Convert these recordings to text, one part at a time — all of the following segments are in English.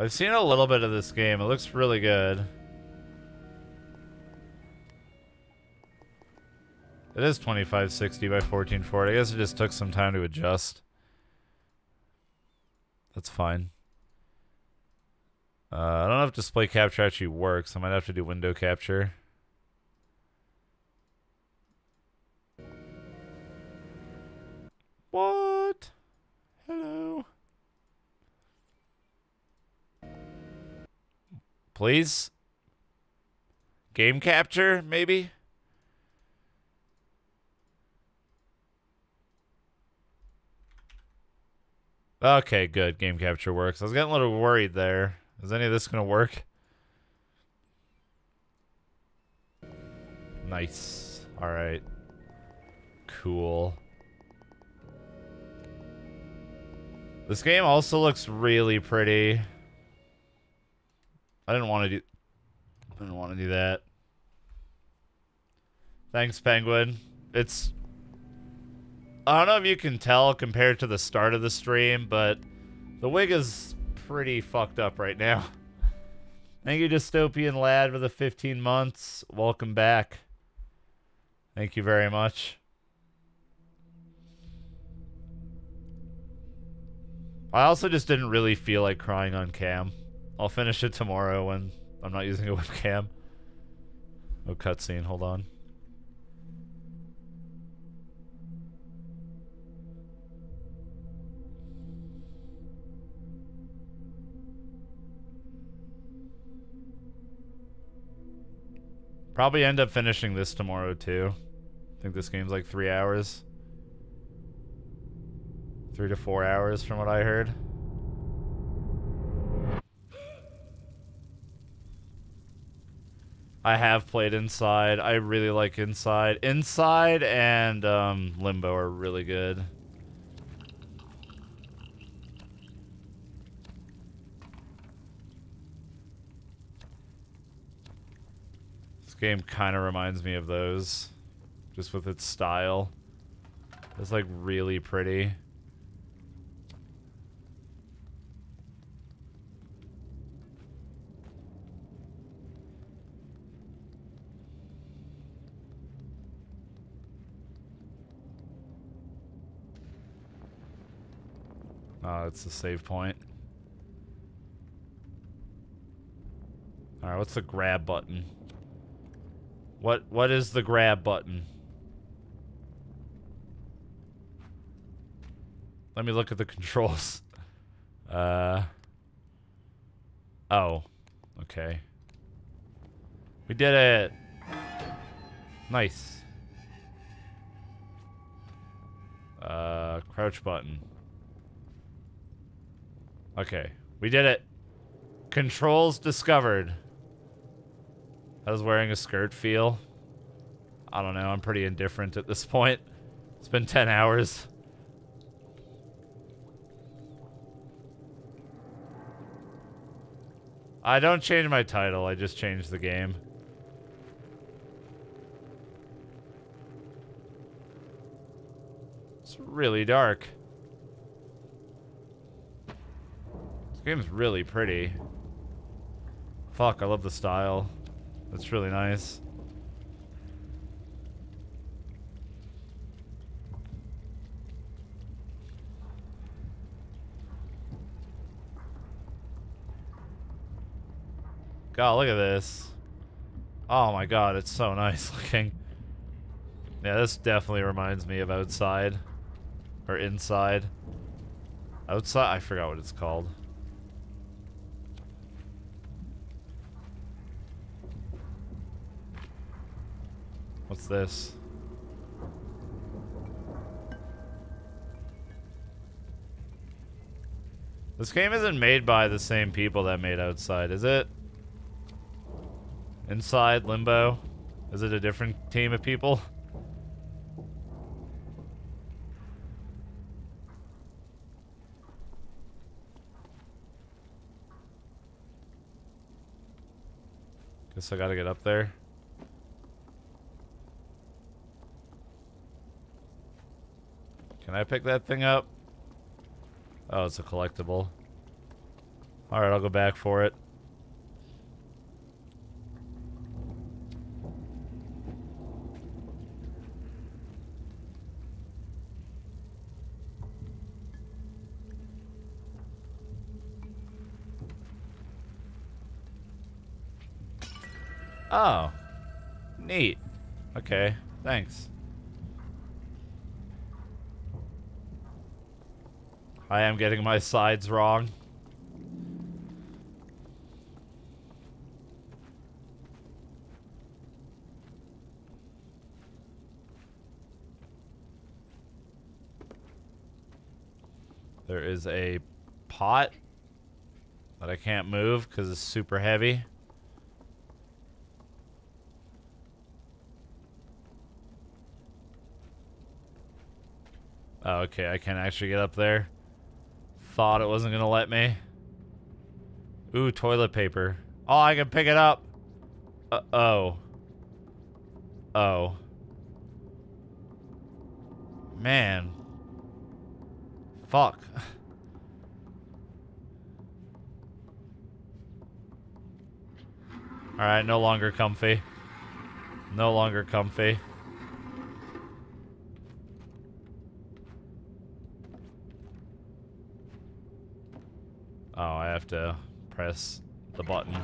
I've seen a little bit of this game. It looks really good. It is 2560 by 1440. I guess it just took some time to adjust. That's fine. Uh, I don't know if display capture actually works. I might have to do window capture. Please? Game capture, maybe? Okay, good. Game capture works. I was getting a little worried there. Is any of this going to work? Nice. All right. Cool. This game also looks really pretty. I didn't want to do I didn't want to do that. Thanks, Penguin. It's I don't know if you can tell compared to the start of the stream, but the wig is pretty fucked up right now. Thank you, Dystopian Lad, for the 15 months. Welcome back. Thank you very much. I also just didn't really feel like crying on cam. I'll finish it tomorrow when I'm not using a webcam. Oh, cutscene. Hold on. Probably end up finishing this tomorrow too. I think this game's like three hours. Three to four hours from what I heard. I have played Inside. I really like Inside. Inside and um, Limbo are really good. This game kind of reminds me of those. Just with its style. It's like really pretty. Oh, it's the save point. Alright, what's the grab button? What what is the grab button? Let me look at the controls. Uh Oh. Okay. We did it. Nice. Uh crouch button. Okay. We did it. Controls discovered. I was wearing a skirt feel. I don't know. I'm pretty indifferent at this point. It's been 10 hours. I don't change my title. I just change the game. It's really dark. This game's really pretty. Fuck, I love the style. That's really nice. God, look at this. Oh my god, it's so nice looking. Yeah, this definitely reminds me of outside. Or inside. Outside? I forgot what it's called. This? This game isn't made by the same people that made Outside, is it? Inside, Limbo? Is it a different team of people? Guess I gotta get up there. Can I pick that thing up? Oh, it's a collectible. Alright, I'll go back for it. Oh. Neat. Okay, thanks. I am getting my sides wrong. There is a pot that I can't move because it's super heavy. Oh, okay, I can actually get up there. Thought it wasn't gonna let me. Ooh, toilet paper. Oh, I can pick it up. Uh oh. Oh. Man. Fuck. Alright, no longer comfy. No longer comfy. Oh, I have to press the button.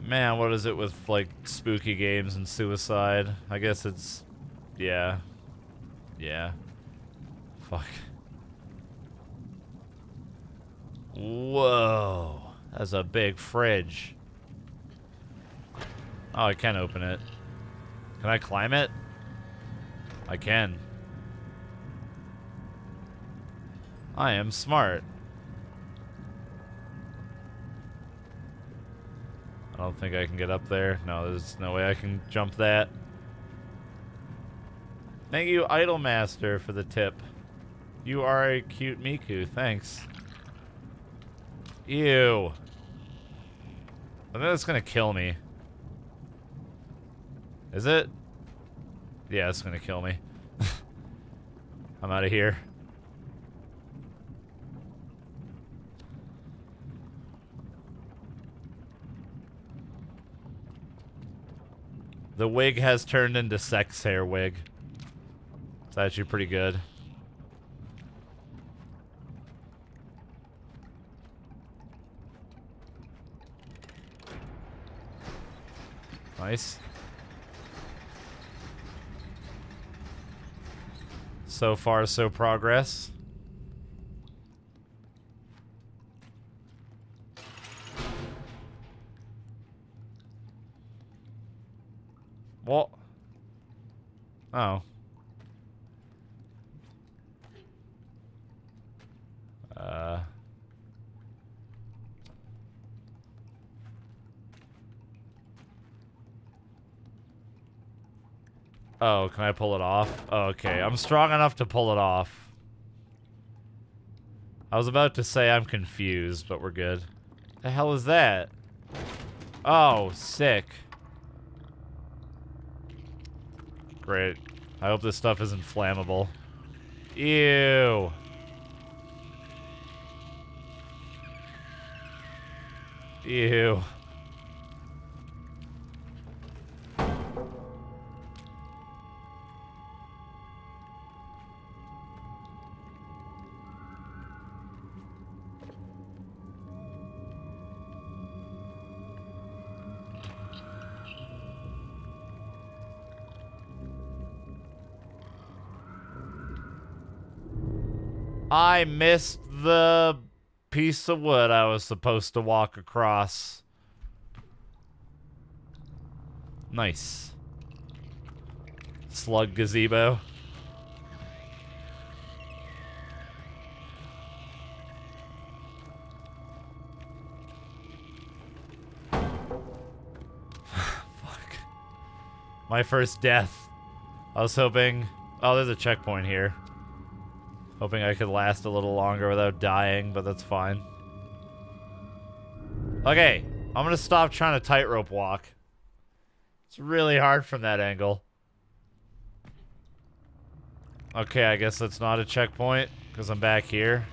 Man, what is it with, like, spooky games and suicide? I guess it's... Yeah. Yeah. Fuck. Whoa. That's a big fridge. Oh, I can't open it. Can I climb it? I can. I am smart. I don't think I can get up there. No, there's no way I can jump that. Thank you, Idolmaster, for the tip. You are a cute Miku. Thanks. Ew. I think that's gonna kill me. Is it? Yeah, it's gonna kill me. I'm out of here. The wig has turned into sex hair wig. It's actually pretty good. Nice. So far, so progress. Oh. Uh... Oh, can I pull it off? Oh, okay, I'm strong enough to pull it off. I was about to say I'm confused, but we're good. The hell is that? Oh, sick. Great. I hope this stuff isn't flammable. Ew. Ew. I missed the piece of wood I was supposed to walk across. Nice. Slug gazebo. Fuck. My first death. I was hoping... Oh, there's a checkpoint here. Hoping I could last a little longer without dying, but that's fine. Okay, I'm gonna stop trying to tightrope walk. It's really hard from that angle. Okay, I guess that's not a checkpoint, because I'm back here.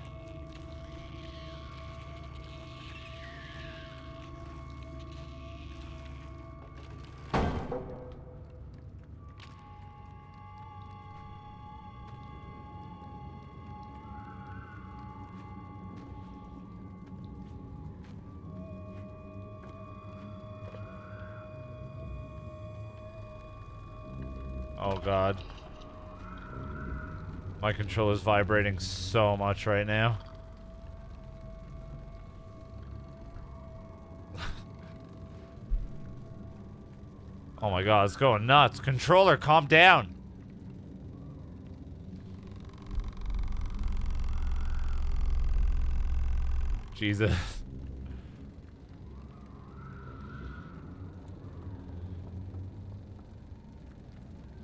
Controller's vibrating so much right now. oh my god, it's going nuts. Controller, calm down. Jesus.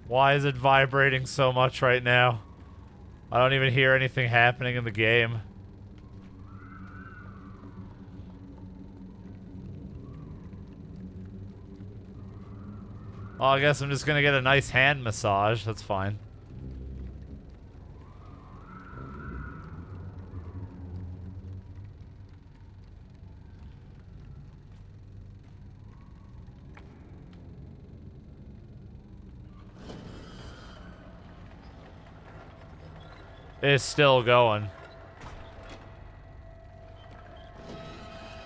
Why is it vibrating so much right now? I don't even hear anything happening in the game. Oh, I guess I'm just gonna get a nice hand massage. That's fine. It's still going.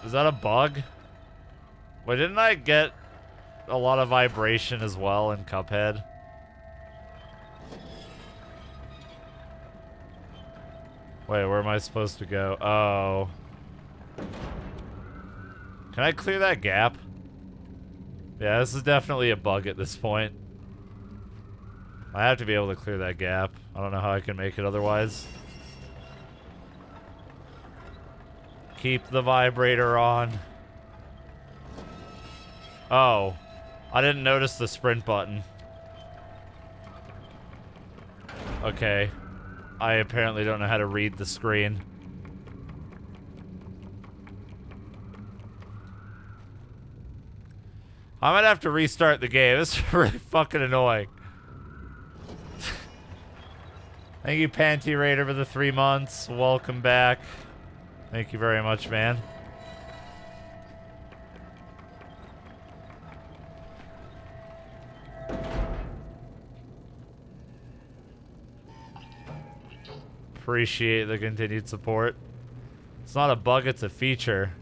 Is that a bug? Wait, didn't I get a lot of vibration as well in Cuphead? Wait, where am I supposed to go? Oh. Can I clear that gap? Yeah, this is definitely a bug at this point. I have to be able to clear that gap. I don't know how I can make it otherwise. Keep the vibrator on. Oh. I didn't notice the sprint button. Okay. I apparently don't know how to read the screen. I might have to restart the game. This is really fucking annoying. Thank you, Panty Raider, for the three months. Welcome back. Thank you very much, man. Appreciate the continued support. It's not a bug, it's a feature.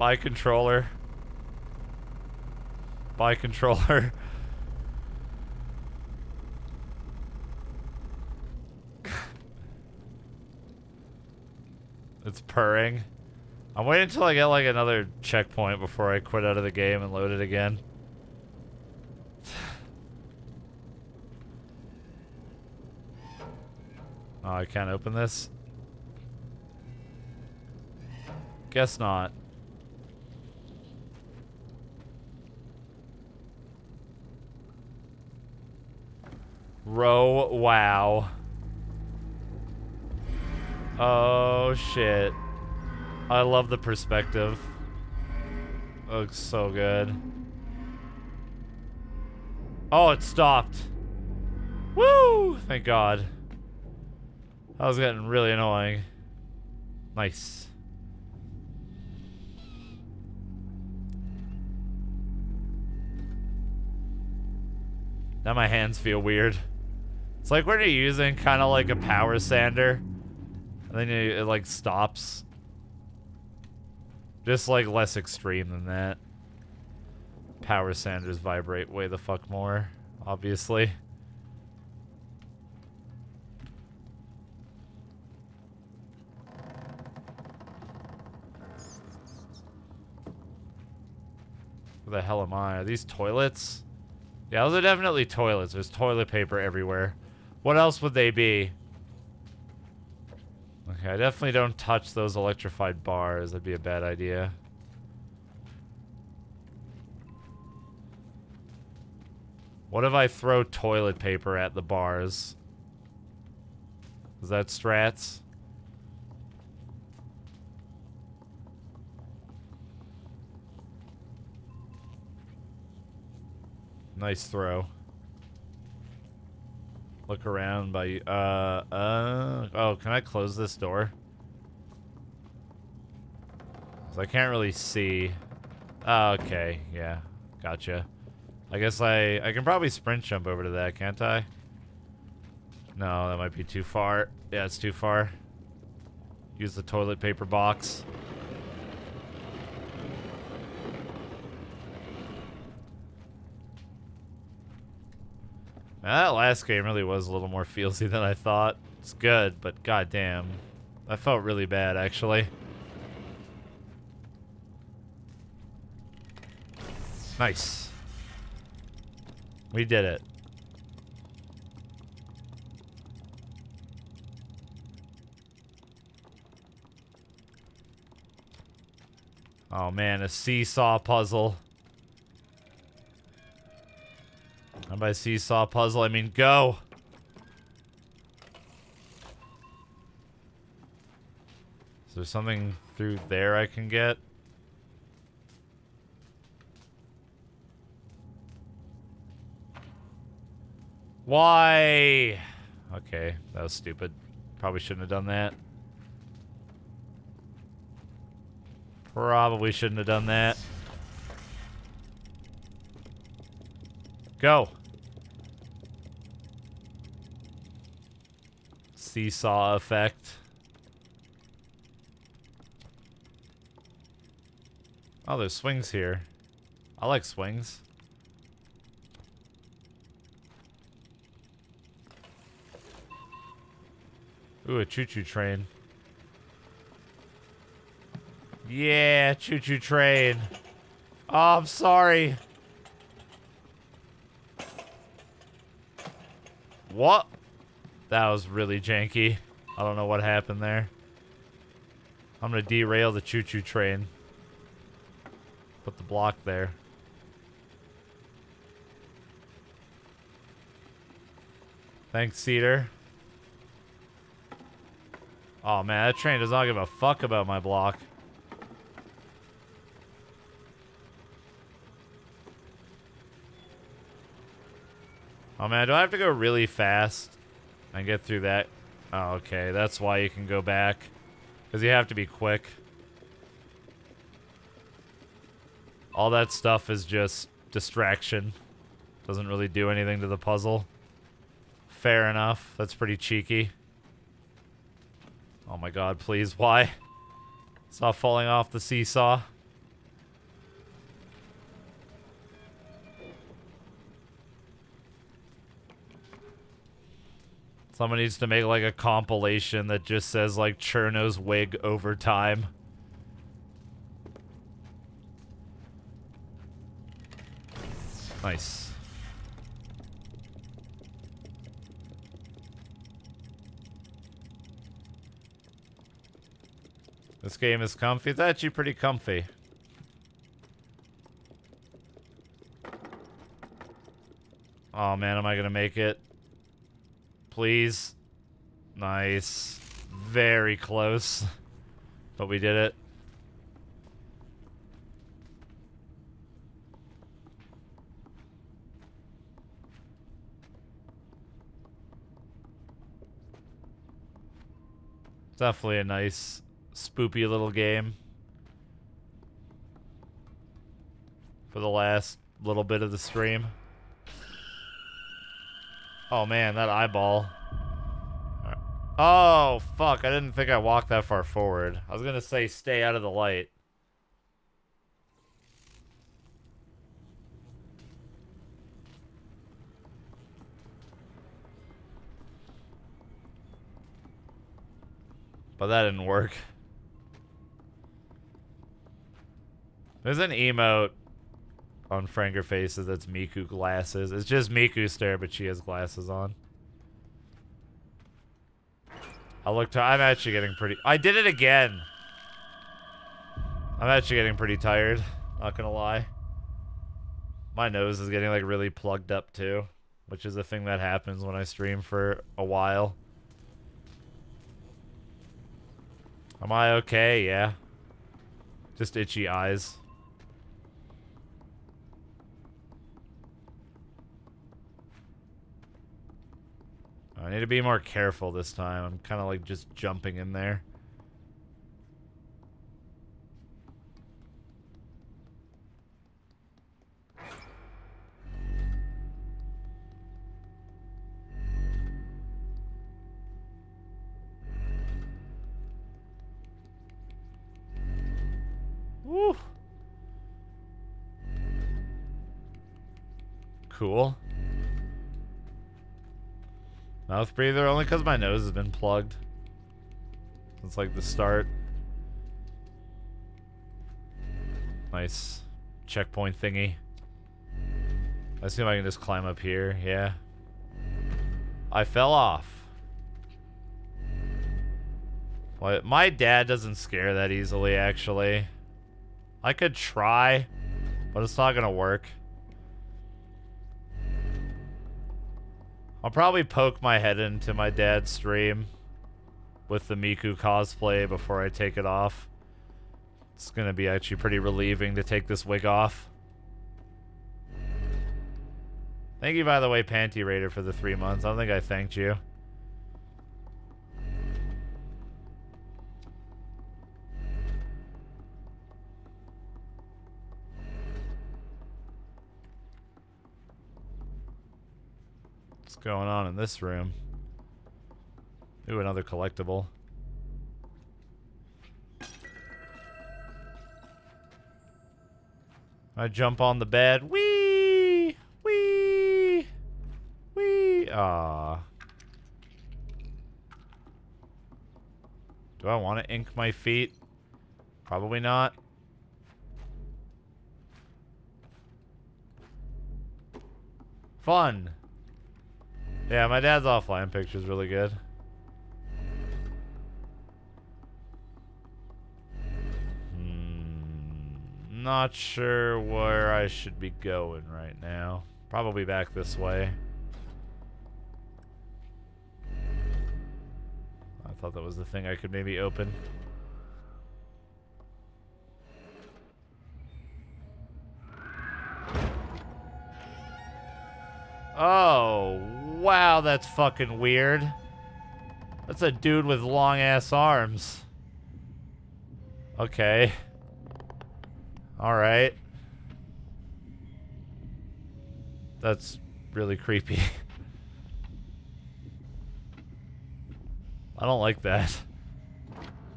Buy controller. Buy controller. it's purring. I'm waiting until I get like another checkpoint before I quit out of the game and load it again. oh, I can't open this? Guess not. Row wow. Oh shit. I love the perspective. Looks so good. Oh, it stopped. Woo! Thank God. That was getting really annoying. Nice. Now my hands feel weird. It's like when you're using kind of like a power sander. And then it, it like stops. Just like less extreme than that. Power sanders vibrate way the fuck more, obviously. Where the hell am I? Are these toilets? Yeah, those are definitely toilets. There's toilet paper everywhere. What else would they be? Okay, I definitely don't touch those electrified bars. That'd be a bad idea. What if I throw toilet paper at the bars? Is that strats? Nice throw. Look around by you. Uh, uh, oh, can I close this door? So I can't really see. Oh, okay, yeah. Gotcha. I guess I, I can probably sprint jump over to that, can't I? No, that might be too far. Yeah, it's too far. Use the toilet paper box. That last game really was a little more feelsy than I thought. It's good, but goddamn. I felt really bad, actually. Nice. We did it. Oh man, a seesaw puzzle. By seesaw puzzle, I mean go. Is there something through there I can get? Why? Okay, that was stupid. Probably shouldn't have done that. Probably shouldn't have done that. Go. Seesaw effect. Oh, there's swings here. I like swings. Ooh, a choo-choo train. Yeah, choo-choo train. Oh, I'm sorry. What? That was really janky. I don't know what happened there. I'm gonna derail the choo-choo train. Put the block there. Thanks, Cedar. Oh man, that train does not give a fuck about my block. Oh man, do I have to go really fast and get through that? Oh, okay, that's why you can go back. Because you have to be quick. All that stuff is just distraction. Doesn't really do anything to the puzzle. Fair enough. That's pretty cheeky. Oh my god, please, why? Stop falling off the seesaw. Someone needs to make like a compilation that just says like Cirno's wig over time. Nice. This game is comfy. It's actually pretty comfy. Oh man, am I gonna make it? Please. Nice. Very close. But we did it. Definitely a nice spoopy little game. For the last little bit of the stream. Oh man, that eyeball. Oh, fuck. I didn't think I walked that far forward. I was gonna say stay out of the light. But that didn't work. There's an emote on FrankerFaceZ that's Miku glasses. It's just Miku stare, but she has glasses on. I look. I'm actually getting pretty. I did it again. I'm actually getting pretty tired. Not gonna lie. My nose is getting like really plugged up too, which is a thing that happens when I stream for a while. Am I okay? Yeah. Just itchy eyes. I need to be more careful this time. I'm kind of like just jumping in there. Woo. Cool. Mouth breather only because my nose has been plugged. It's like the start. Nice checkpoint thingy. Let's see if I can just climb up here. Yeah. I fell off. What? My dad doesn't scare that easily, actually. I could try, but it's not gonna work. I'll probably poke my head into my dad's stream with the Miku cosplay before I take it off. It's gonna be actually pretty relieving to take this wig off. Thank you, by the way, Panty Raider, for the three months. I don't think I thanked you. Going on in this room? Ooh, another collectible. I jump on the bed. Wee! Wee! Wee! Ah. Do I want to ink my feet? Probably not. Fun. Yeah, my dad's offline picture's really good. Hmm, not sure where I should be going right now. Probably back this way. I thought that was the thing I could maybe open. Oh, wow, that's fucking weird. That's a dude with long-ass arms. Okay. Alright. That's really creepy. I don't like that.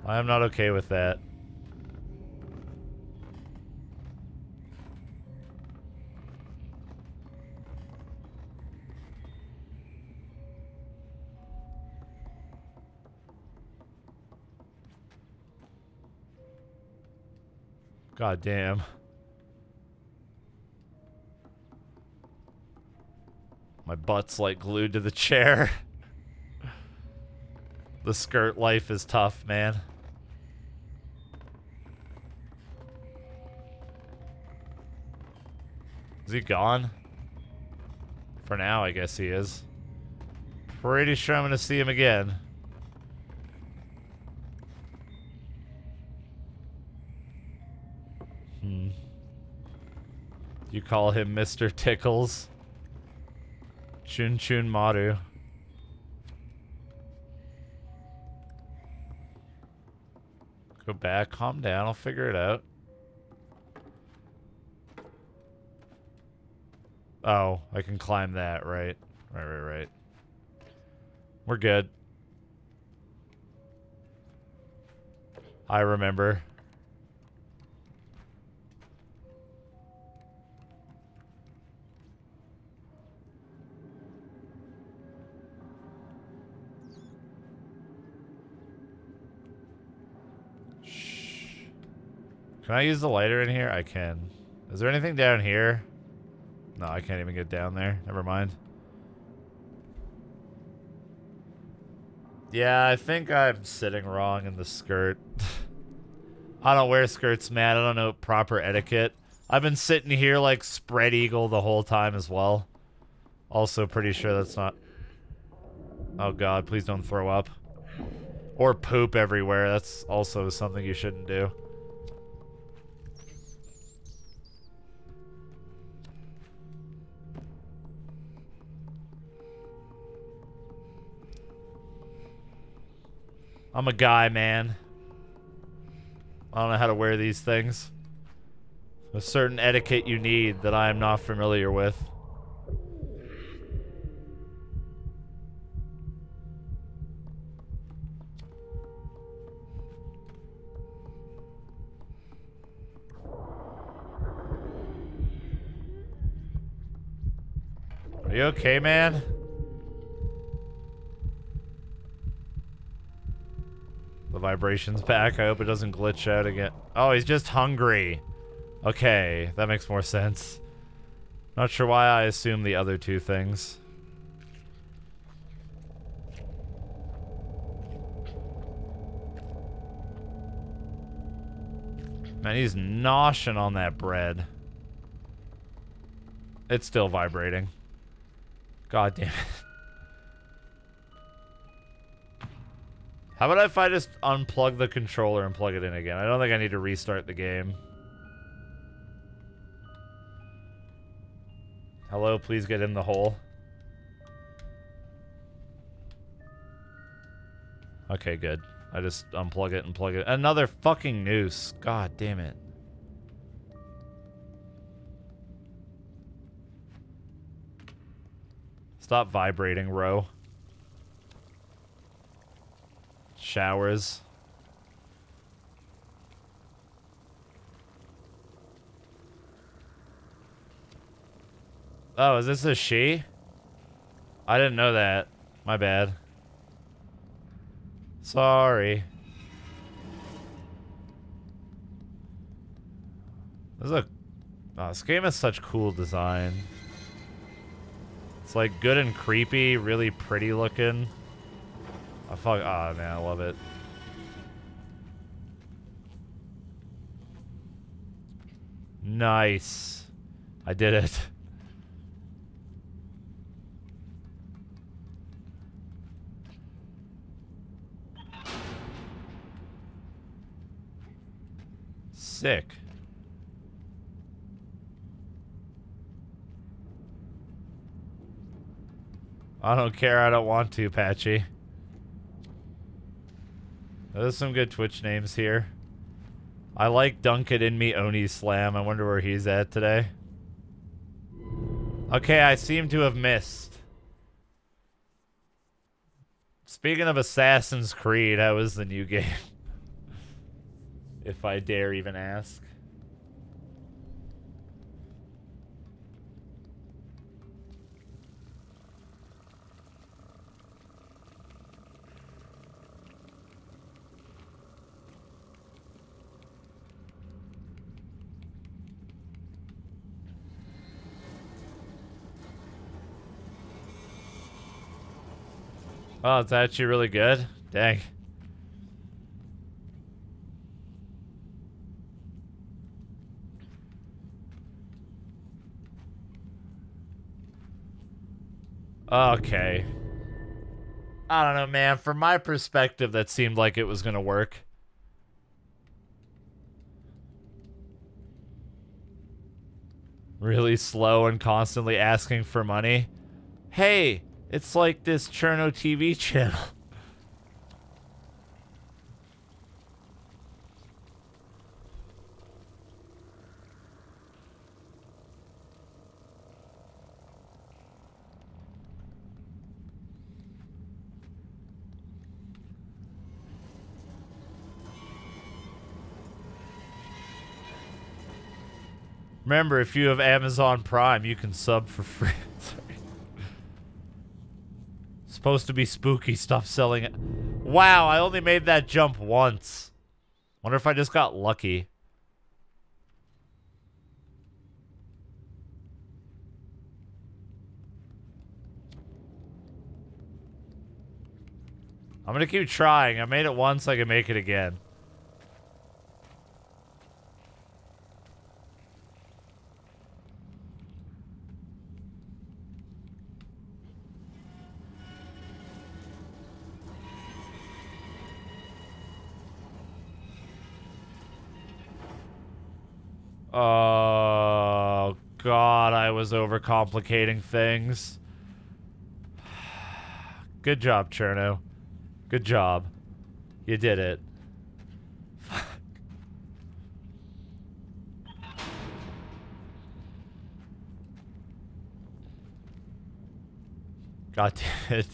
I am not okay with that. God damn. My butt's like glued to the chair. the skirt life is tough, man. Is he gone? For now, I guess he is. Pretty sure I'm gonna see him again. Mm-hmm. You call him Mr. Tickles. Chun Chun Maru. Go back, calm down, I'll figure it out. Oh, I can climb that, right? Right, right, right. We're good. I remember. Can I use the lighter in here? I can. Is there anything down here? No, I can't even get down there. Never mind. Yeah, I think I'm sitting wrong in the skirt. I don't wear skirts, man. I don't know proper etiquette. I've been sitting here like spread eagle the whole time as well. Also pretty sure that's not... Oh god, please don't throw up. Or poop everywhere. That's also something you shouldn't do. I'm a guy, man. I don't know how to wear these things. A certain etiquette you need that I am not familiar with. Are you okay, man? The vibration's back. I hope it doesn't glitch out again. Oh, he's just hungry. Okay, that makes more sense. Not sure why I assumed the other two things. Man, he's noshing on that bread. It's still vibrating. God damn it. How about if I just unplug the controller and plug it in again? I don't think I need to restart the game. Hello, please get in the hole. Okay, good. I just unplug it and plug it. Another fucking noose. God damn it. Stop vibrating, Ro. Showers. Oh, is this a she? I didn't know that. My bad. Sorry. This is a... Oh, this game has such cool design. It's like good and creepy, really pretty looking. I fuck. Oh man, I love it. Nice. I did it. Sick. I don't care. I don't want to, Patchy. There's some good Twitch names here. I like Dunk It In Me Oni Slam. I wonder where he's at today. Okay, I seem to have missed. Speaking of Assassin's Creed, how was the new game? if I dare even ask. Oh, it's actually really good? Dang. Okay. I don't know, man. From my perspective, that seemed like it was going to work. Really slow and constantly asking for money. Hey, it's like this Cirno TV channel. Remember, if you have Amazon Prime, you can sub for free. supposed to be spooky. Stop selling it. Wow, I only made that jump once. Wonder if I just got lucky. I'm gonna keep trying. I made it once, I can make it again. Oh, God, I was overcomplicating things. Good job, Cirno. Good job. You did it. God damn it.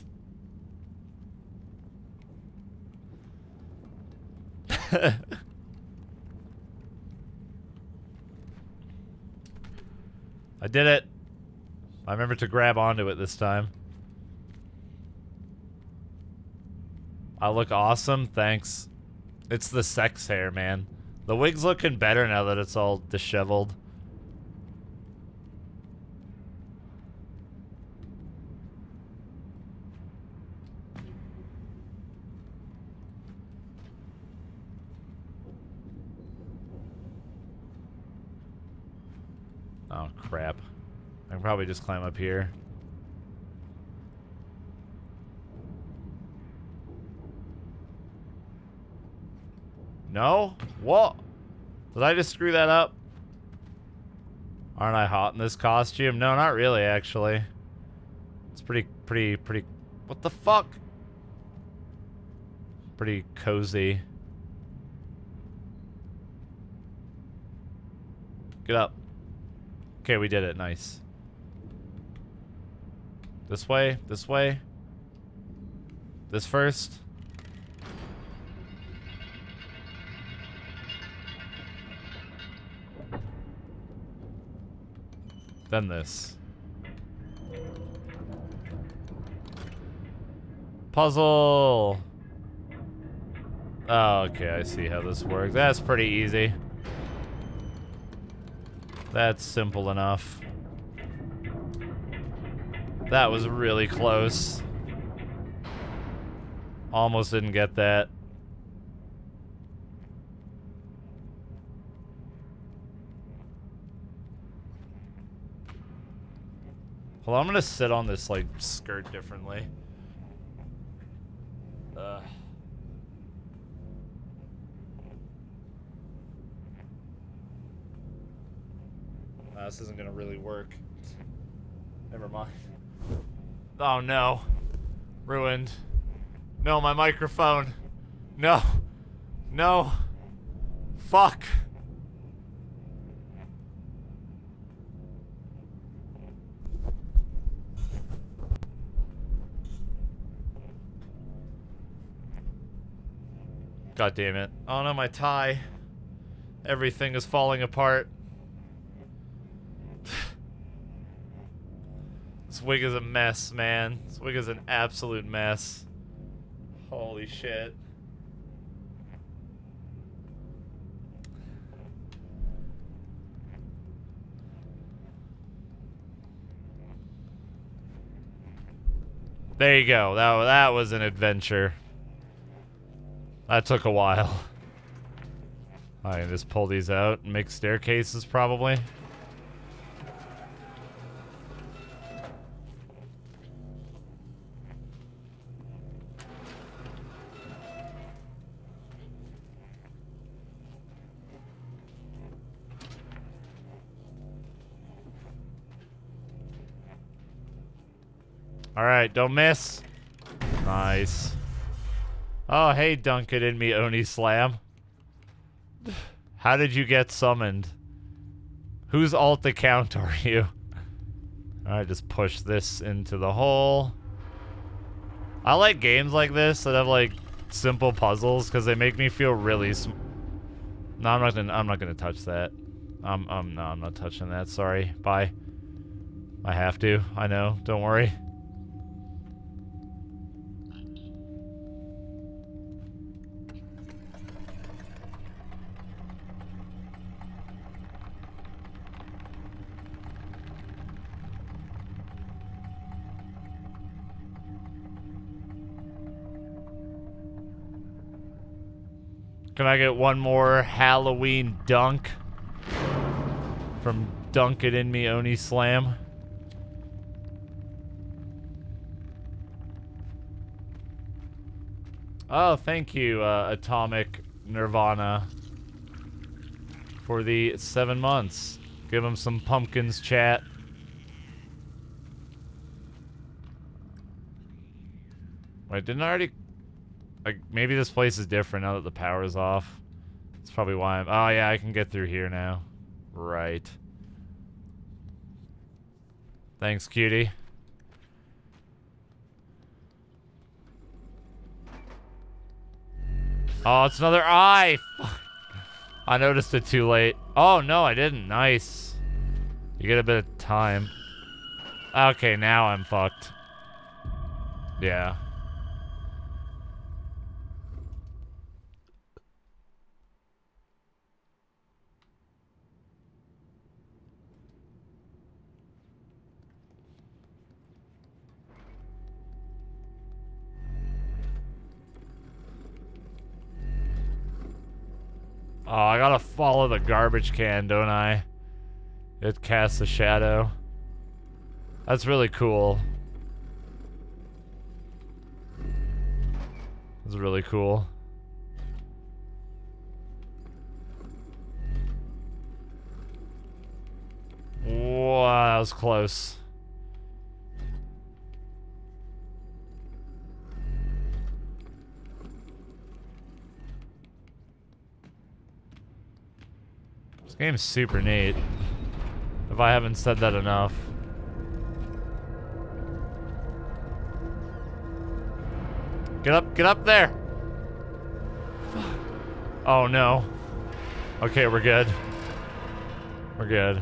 I did it. I remember to grab onto it this time. I look awesome, thanks. It's the sex hair, man. The wig's looking better now that it's all disheveled. Oh, crap. I can probably just climb up here. No? What? Did I just screw that up? Aren't I hot in this costume? No, not really, actually. It's pretty, pretty, pretty... What the fuck? Pretty cozy. Get up. Okay, we did it. Nice. This way? This way? This first? Then this. Puzzle! Oh, okay, I see how this works. That's pretty easy. That's simple enough. That was really close. Almost didn't get that. Well, I'm gonna sit on this, like, skirt differently. Uh. This isn't gonna really work. Never mind. Oh no. Ruined. No, my microphone. No. No. Fuck. God damn it. Oh no, my tie. Everything is falling apart. This wig is a mess, man. This wig is an absolute mess. Holy shit. There you go. That, that was an adventure. That took a while. I just pull these out and make staircases, probably. Alright, don't miss. Nice. Oh, hey, it in me, Oni Slam. How did you get summoned? Whose alt account are you? Alright, just push this into the hole. I like games like this that have like simple puzzles because they make me feel really. no, I'm not gonna. I'm not gonna touch that. I'm. I'm. No, I'm not touching that. Sorry. Bye. I have to. I know. Don't worry. Can I get one more Halloween dunk from Dunk It In Me Oni Slam? Oh, thank you, uh, Atomic Nirvana, for the seven months. Give him some pumpkins chat. Wait, didn't I already... Like, maybe this place is different now that the power's off. That's probably why I'm... Oh, yeah, I can get through here now. Right. Thanks, cutie. Oh, it's another eye! I noticed it too late. Oh, no, I didn't. Nice. You get a bit of time. Okay, now I'm fucked. Yeah. Oh, I gotta follow the garbage can, don't I? It casts a shadow. That's really cool. That's really cool. Wow, that was close. Game's super neat. If I haven't said that enough. Get up, get up there! Oh no. Okay, we're good. We're good.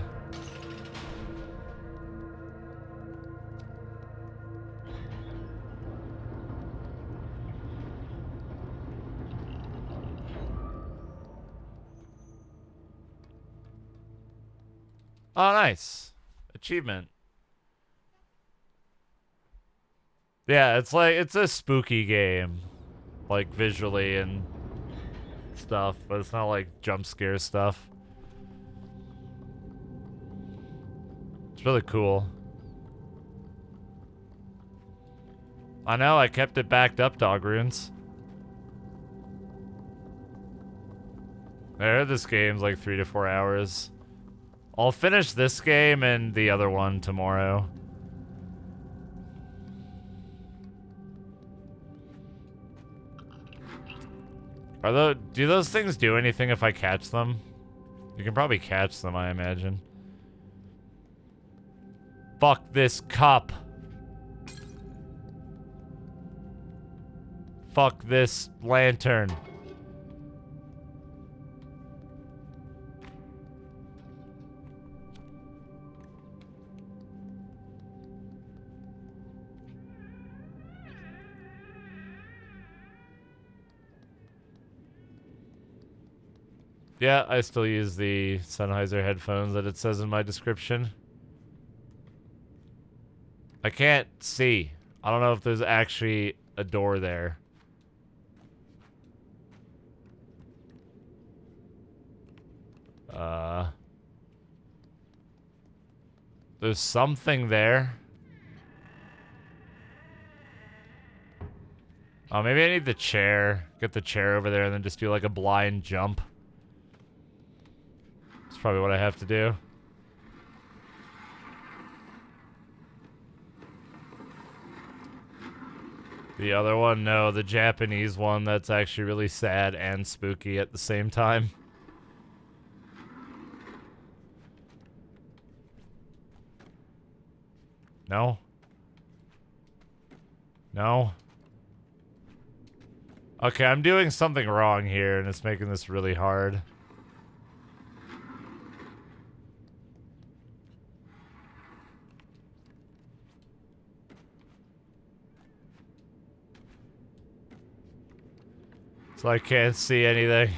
Nice. Achievement. Yeah, it's like, it's a spooky game. Like, visually and stuff, but it's not like jump scare stuff. It's really cool. I know, I kept it backed up, dog runes. I heard this game's like three to four hours. I'll finish this game and the other one tomorrow. Are those, do those things do anything if I catch them? You can probably catch them, I imagine. Fuck this cup. Fuck this lantern. Yeah, I still use the Sennheiser headphones that it says in my description. I can't see. I don't know if there's actually a door there. Uh... There's something there. Oh, maybe I need the chair. Get the chair over there and then just do like a blind jump. That's probably what I have to do. The other one, no, the Japanese one that's actually really sad and spooky at the same time. No? No? Okay, I'm doing something wrong here and it's making this really hard. I can't see anything.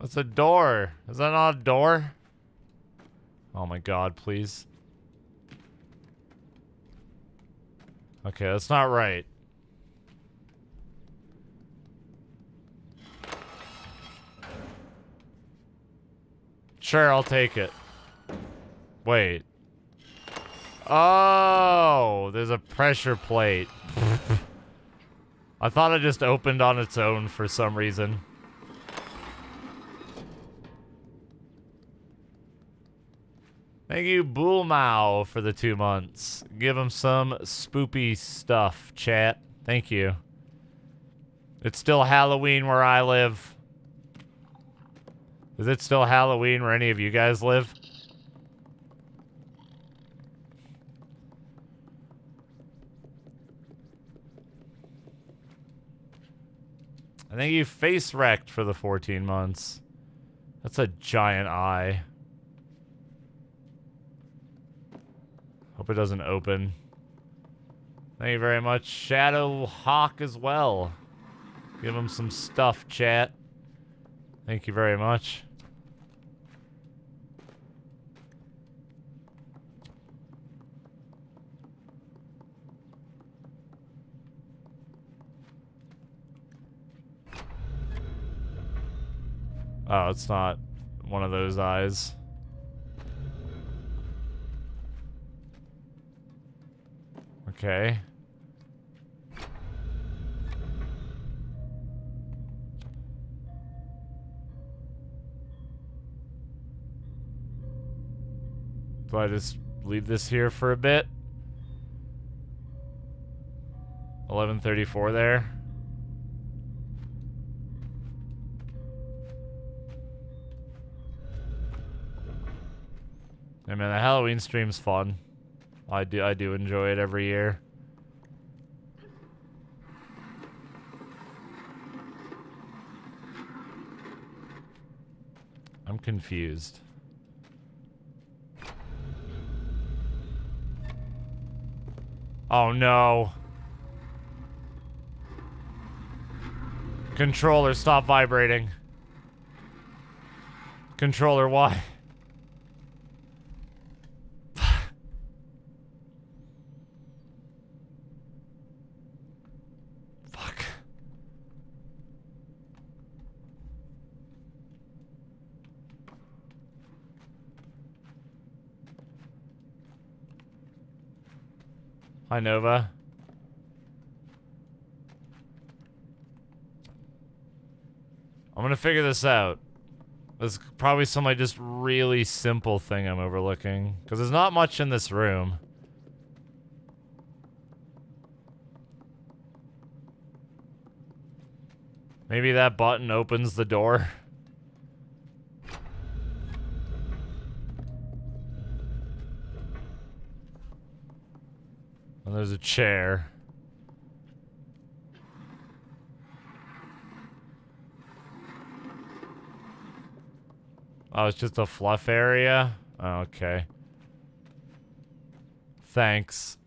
That's a door. Is that not a door? Oh my god, please. Okay, that's not right. Sure, I'll take it. Wait. Oh, there's a pressure plate. I thought it just opened on its own for some reason. Thank you, Bullmao, for the two months. Give him some spoopy stuff, chat. Thank you. It's still Halloween where I live. Is it still Halloween where any of you guys live? Think you face wrecked for the 14 months. That's a giant eye. Hope it doesn't open. Thank you very much. Shadow Hawk as well. Give him some stuff, chat. Thank you very much. Oh, it's not one of those eyes. Okay. Do I just leave this here for a bit? 1134 there. I mean, the Halloween stream's fun. I do I do enjoy it every year. I'm confused. Oh no. Controller, stop vibrating. Controller, why? Fuck. Nova. I'm gonna figure this out. There's probably some like just really simple thing I'm overlooking. Because there's not much in this room. Maybe that button opens the door. And there's a chair. Oh, it's just a fluff area? Oh, okay. Thanks.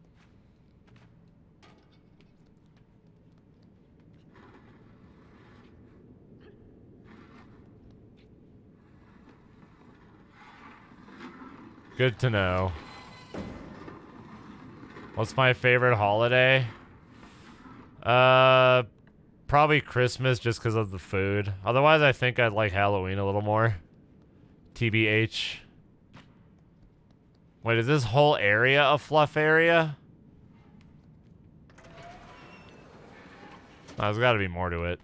Good to know. What's my favorite holiday? Uh, probably Christmas just because of the food. Otherwise, I think I'd like Halloween a little more. TBH. Wait, is this whole area a fluff area? There's got to be more to it.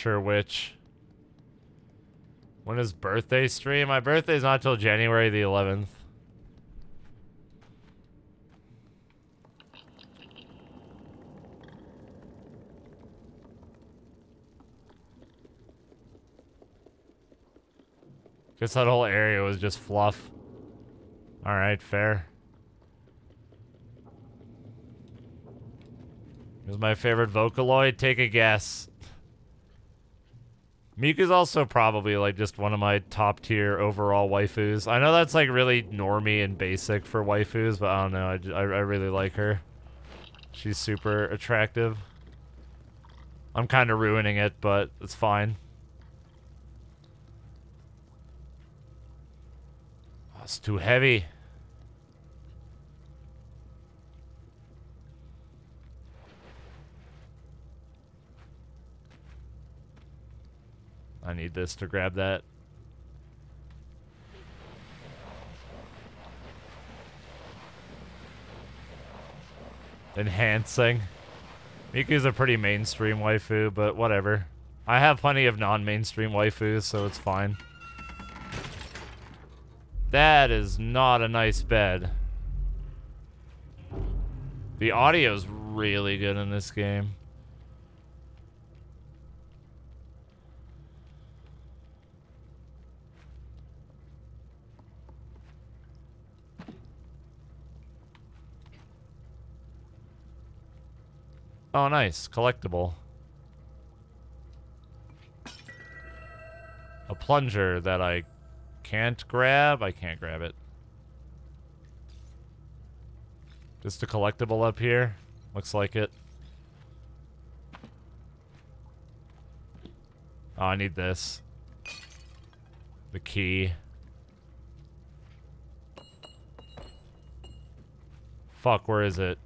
Sure which. When is birthday stream? My birthday's not till January the 11th. Guess that whole area was just fluff. Alright, fair. Who's my favorite Vocaloid? Take a guess. Miku's also probably like just one of my top tier overall waifus. I know that's like really normy and basic for waifus, but I don't know. I, I, I really like her. She's super attractive. I'm kind of ruining it, but it's fine. It's too heavy. Need this to grab that. Enhancing. Miku's a pretty mainstream waifu, but whatever. I have plenty of non-mainstream waifus, so it's fine. That is not a nice bed. The audio's really good in this game. Oh, nice. Collectible. A plunger that I can't grab. I can't grab it. Just a collectible up here. Looks like it. Oh, I need this. The key. Fuck, where is it?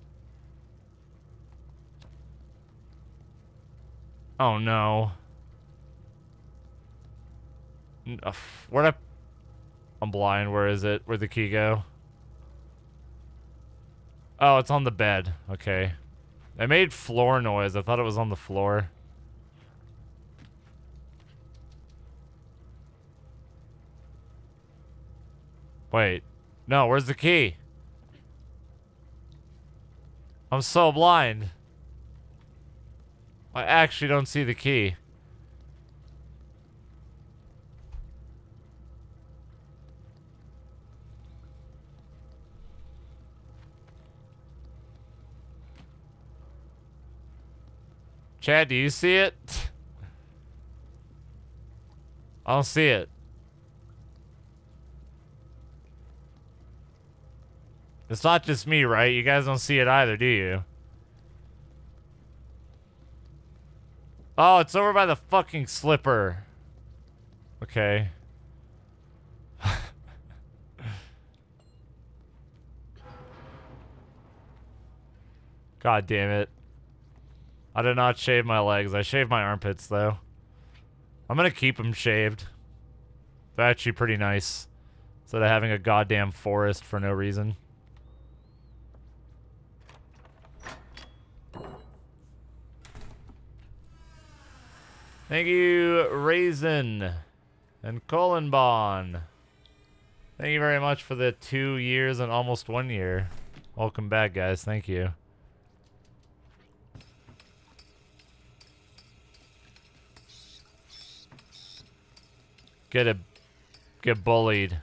Oh no. Uh, where'd I... I'm blind. Where is it? Where'd the key go? Oh, it's on the bed. Okay. I made floor noise. I thought it was on the floor. Wait. No, where's the key? I'm so blind. I actually don't see the key. Chad, do you see it? I don't see it. It's not just me, right? You guys don't see it either, do you? Oh, it's over by the fucking slipper. Okay. God damn it. I did not shave my legs. I shaved my armpits, though. I'm gonna keep them shaved. They're actually pretty nice. Instead of having a goddamn forest for no reason. Thank you, Raisin and Colin Bond. Thank you very much for the two years and almost one year. Welcome back, guys. Thank you. Get a get bullied.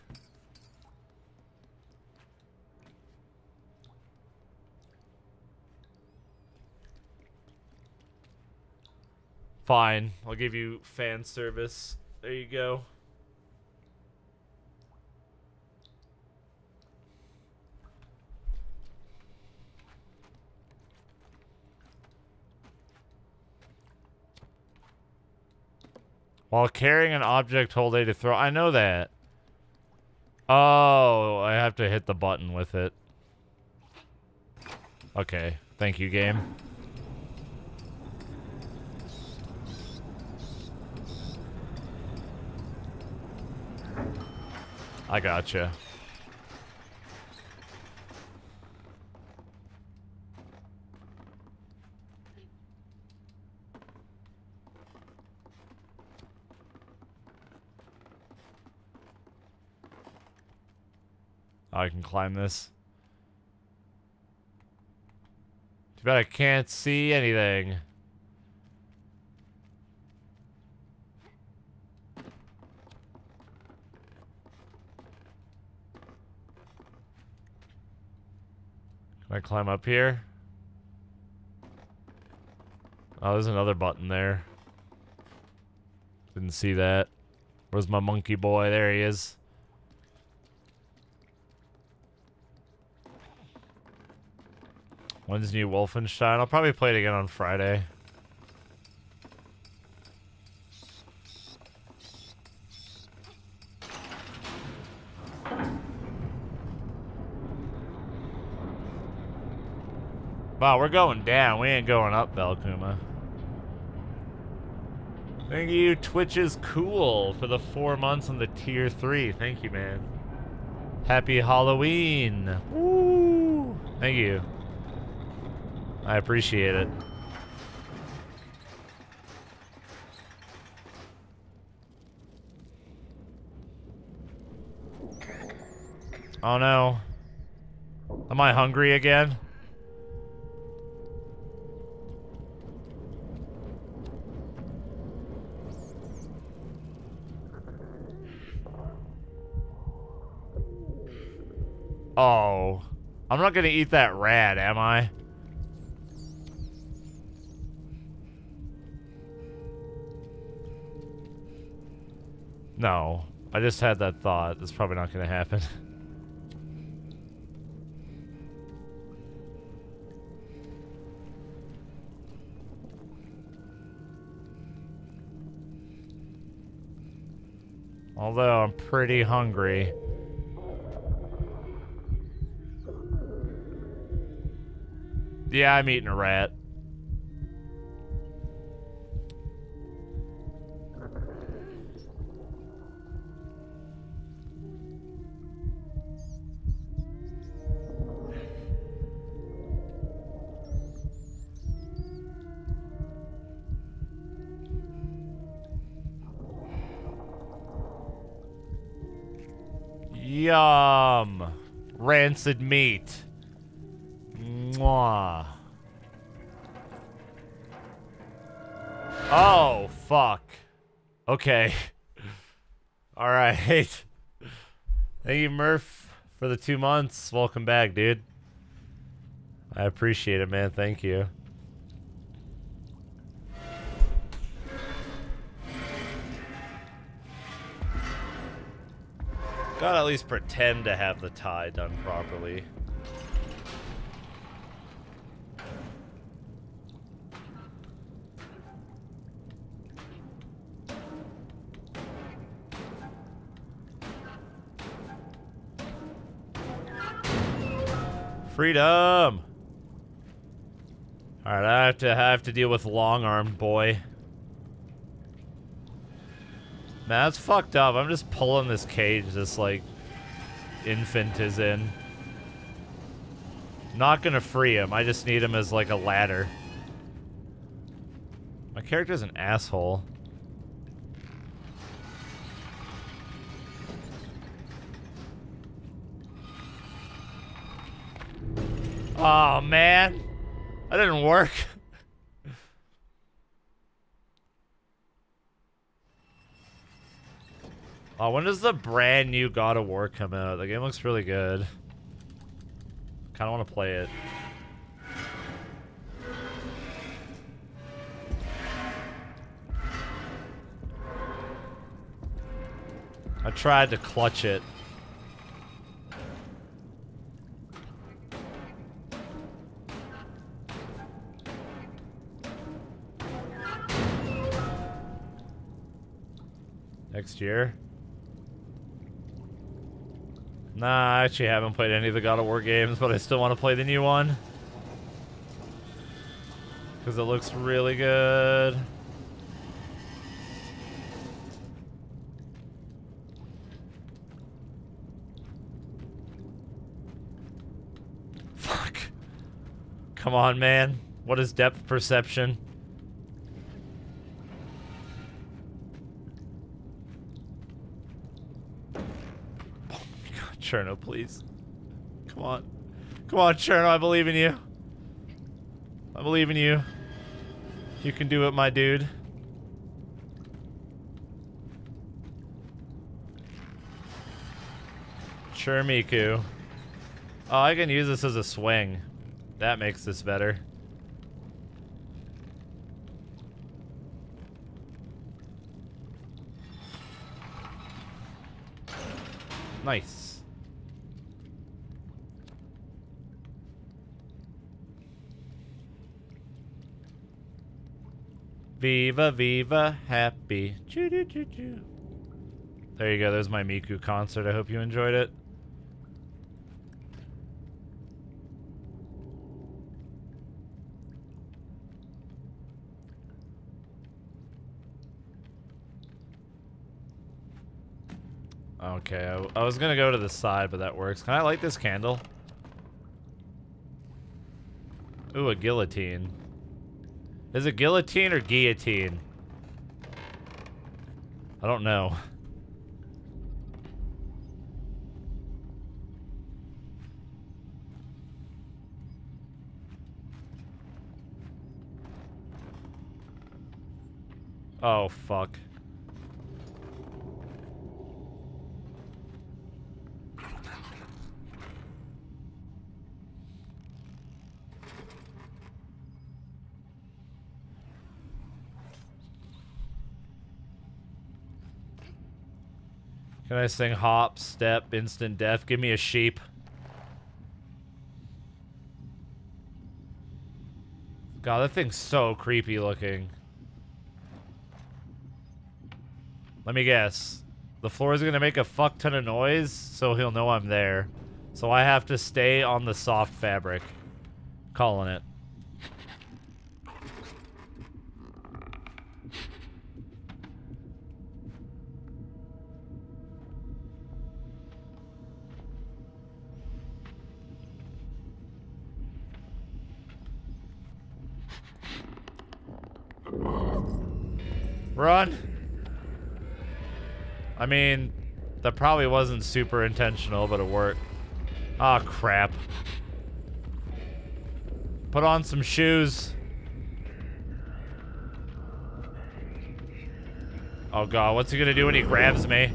Fine. I'll give you fan service. There you go. While carrying an object, hold A to throw. I know that. Oh, I have to hit the button with it. Okay. Thank you, game. I gotcha. I can climb this. Too bad I can't see anything. Can I climb up here? Oh, there's another button there. Didn't see that. Where's my monkey boy? There he is. When's new Wolfenstein? I'll probably play it again on Friday. Wow, we're going down. We ain't going up, Velkuma. Thank you, Twitch is cool for the four months on the tier three. Thank you, man. Happy Halloween. Woo! Thank you. I appreciate it. Oh no. Am I hungry again? Oh. I'm not gonna eat that rat, am I? No. I just had that thought. It's probably not gonna happen. Although I'm pretty hungry. Yeah, I'm eating a rat. Yum. Rancid meat. Mwah. Oh, fuck. Okay. Alright. Thank you, Murph, for the two months. Welcome back, dude. I appreciate it, man. Thank you. Gotta at least pretend to have the tie done properly. Freedom! Alright, I have to I have to deal with long armed boy. Man, that's fucked up. I'm just pulling this cage this like infant is in. Not gonna free him. I just need him as like a ladder. My character's an asshole. Oh, man. That didn't work. oh, when does the brand new God of War come out? The game looks really good. Kind of want to play it. I tried to clutch it. Year? Nah, I actually haven't played any of the God of War games, but I still want to play the new one. Because it looks really good. Fuck. Come on, man. What is depth perception? Cirno, please. Come on. Come on, Cirno, I believe in you. I believe in you. You can do it, my dude. Sure, Miku. Oh, I can use this as a swing. That makes this better. Nice. Viva, viva, happy. Choo -choo -choo there you go. There's my Miku concert. I hope you enjoyed it. Okay, I, I was gonna go to the side, but that works. Can I light this candle? Ooh, a guillotine. Is it guillotine or guillotine? I don't know. Oh, fuck. Can I sing hop, step, instant death? Give me a sheep. God, that thing's so creepy looking. Let me guess. The floor is going to make a fuck ton of noise, so he'll know I'm there. So I have to stay on the soft fabric. Calling it. Run! I mean, that probably wasn't super intentional, but it worked. Ah, oh, crap. Put on some shoes. Oh god, what's he gonna do when he grabs me?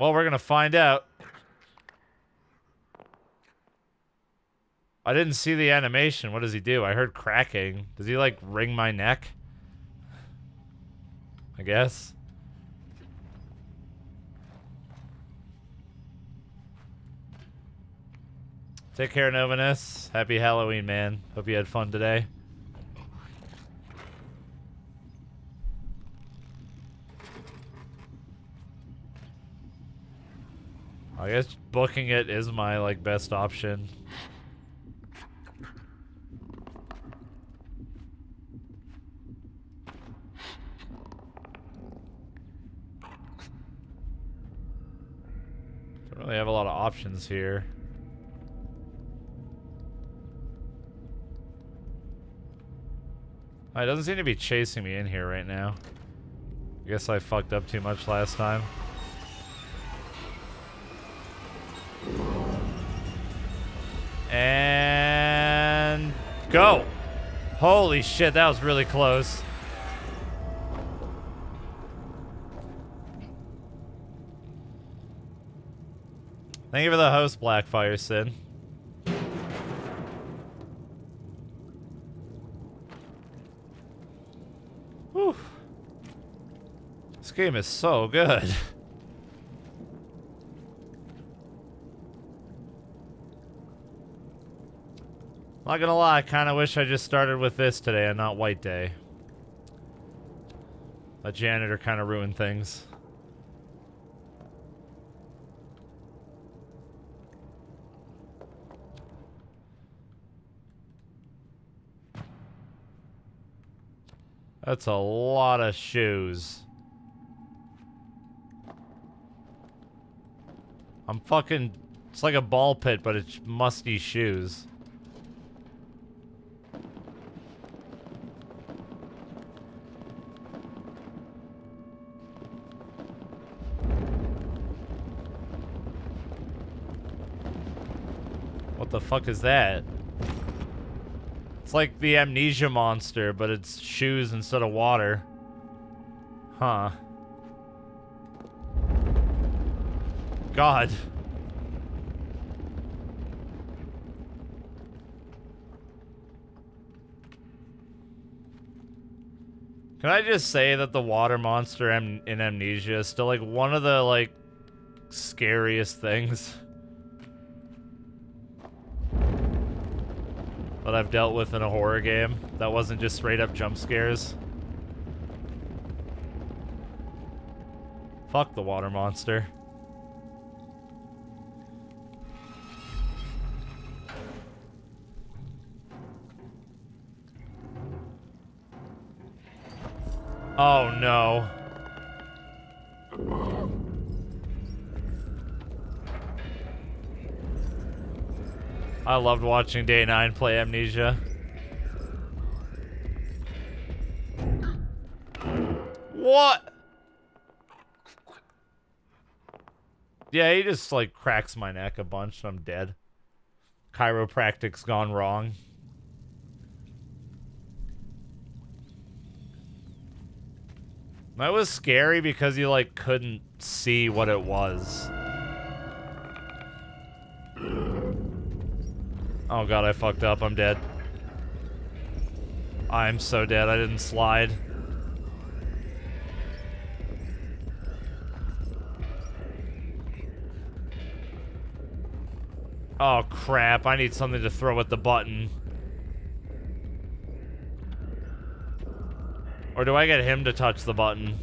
Well, we're gonna find out. I didn't see the animation. What does he do? I heard cracking. Does he, like, wring my neck? I guess. Take care, Novanus. Happy Halloween, man. Hope you had fun today. I guess booking it is my, like, best option. Really have a lot of options here. Oh, it doesn't seem to be chasing me in here right now. I guess I fucked up too much last time. And... Go! Holy shit, that was really close. Thank you for the host, Blackfire Sin. game is so good. Not gonna lie, I kinda wish I just started with this today and not White Day. A janitor kinda ruined things. That's a lot of shoes. I'm fucking... It's like a ball pit, but it's musty shoes. What the fuck is that? It's like the amnesia monster, but it's shoes instead of water. Huh. God. Can I just say that the water monster in Amnesia is still like one of the like scariest things that I've dealt with in a horror game that wasn't just straight up jump scares. Fuck the water monster. Oh no. I loved watching Day 9 play Amnesia. What? Yeah, he just like cracks my neck a bunch and I'm dead. Chiropractic's gone wrong. That was scary because you like couldn't see what it was. Oh god, I fucked up. I'm dead. I'm so dead. I didn't slide. Oh crap, I need something to throw at the button. Or do I get him to touch the button?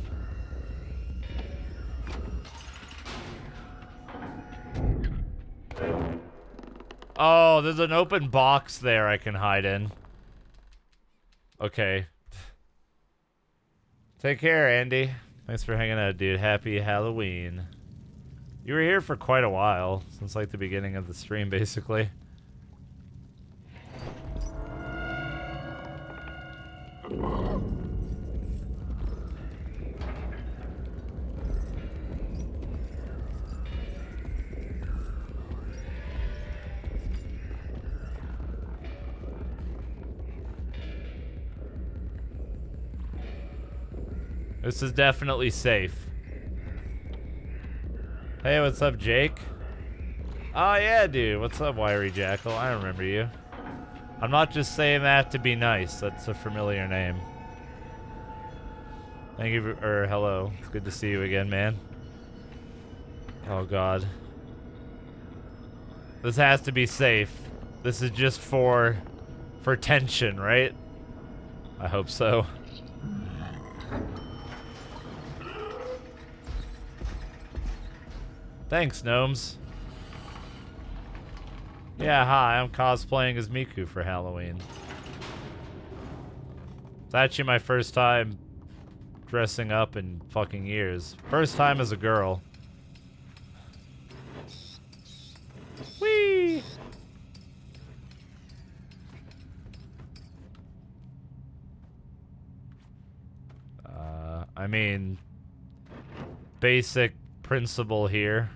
Oh, there's an open box there I can hide in. Okay. Take care, Andy. Thanks for hanging out, dude. Happy Halloween. You were here for quite a while, since like the beginning of the stream, basically. This is definitely safe. Hey, what's up, Jake? Oh, yeah, dude. What's up, Wiry Jackal? I remember you. I'm not just saying that to be nice. That's a familiar name. Thank you, for, or hello. It's good to see you again, man. Oh, God. This has to be safe. This is just for, for tension, right? I hope so. Thanks, gnomes. Yeah, hi, I'm cosplaying as Miku for Halloween. It's actually my first time dressing up in fucking years. First time as a girl. Whee! Uh, I mean, basic principle here.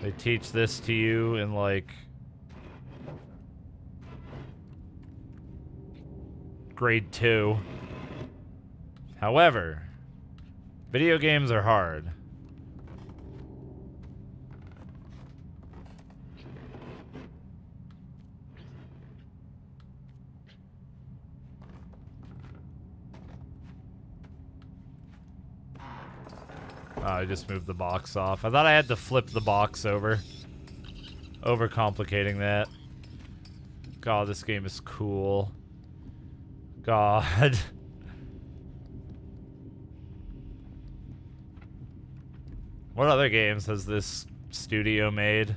They teach this to you in like grade two. However, video games are hard. Oh, I just moved the box off. I thought I had to flip the box over. Overcomplicating that. God, this game is cool. God. what other games has this studio made?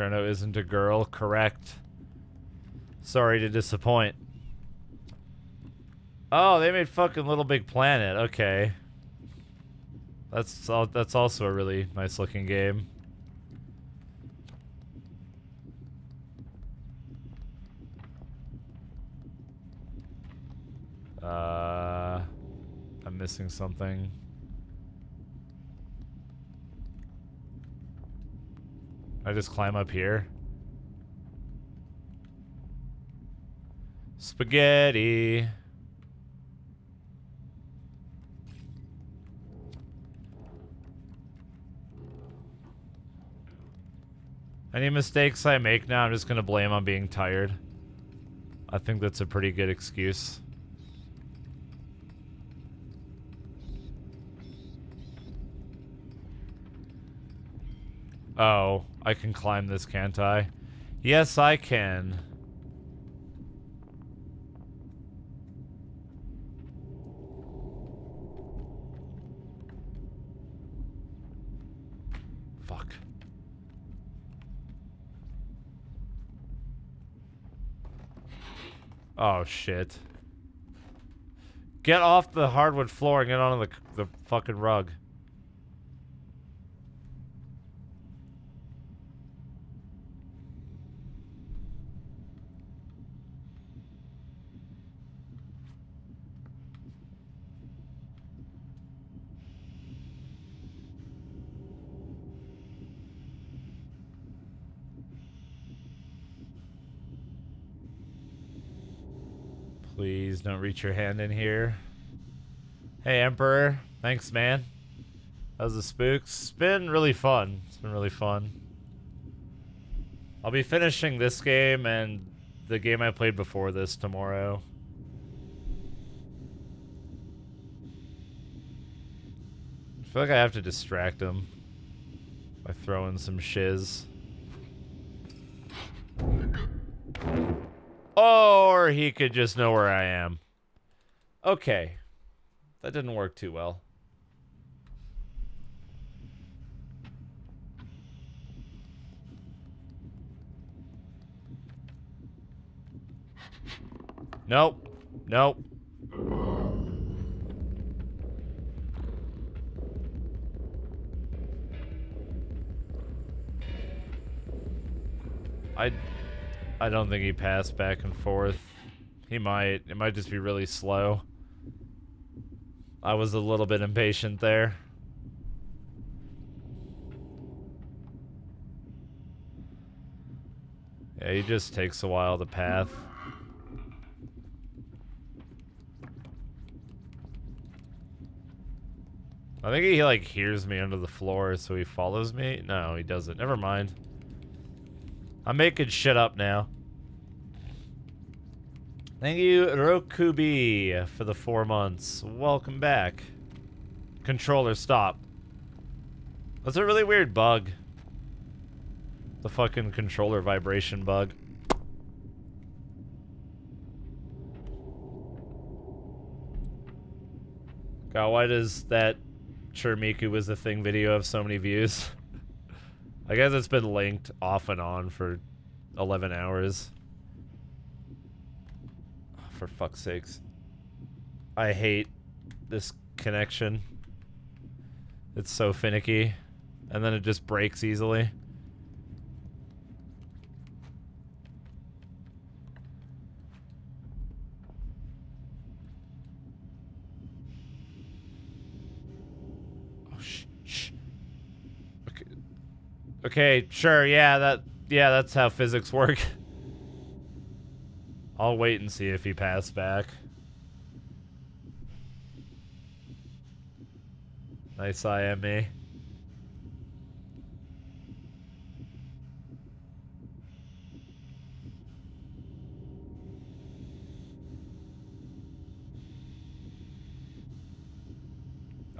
Cirno isn't a girl, correct. Sorry to disappoint. Oh, they made fucking Little Big Planet. Okay. That's all, that's also a really nice looking game. Uh, I'm missing something. I just climb up here? Spaghetti. Any mistakes I make now, I'm just going to blame on being tired. I think that's a pretty good excuse. Oh, I can climb this, can't I? Yes, I can. fuck. Oh, shit. Get off the hardwood floor and get onto the, the fucking rug. Please don't reach your hand in here. Hey, Emperor. Thanks, man. How's the spooks? It's been really fun. It's been really fun. I'll be finishing this game and the game I played before this tomorrow. I feel like I have to distract him by throwing some shiz. Oh, Or he could just know where I am. Okay. That didn't work too well. Nope. Nope. I I don't think he passed back and forth. He might. It might just be really slow. I was a little bit impatient there. Yeah, he just takes a while to path. I think he, like, hears me under the floor, so he follows me. No, he doesn't. Never mind. I'm making shit up now. Thank you, Rokubi, for the four months. Welcome back. Controller, stop. That's a really weird bug. The fucking controller vibration bug. God, why does that Churmiku was the thing video have so many views? I guess it's been linked off and on for 11 hours. Oh, for fuck's sakes. I hate this connection. It's so finicky. And then it just breaks easily. Okay, sure, yeah, that yeah, that's how physics work. I'll wait and see if he passed back. Nice IME.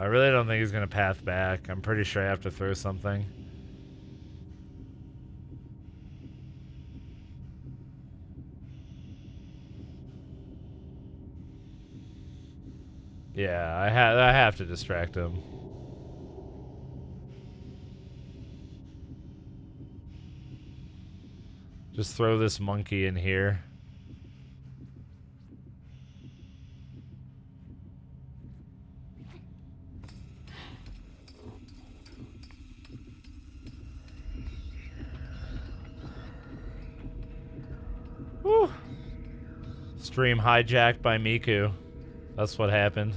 I really don't think he's going to path back. I'm pretty sure I have to throw something. Yeah, I have to distract him. Just throw this monkey in here. Woo. Stream hijacked by Miku. That's what happened.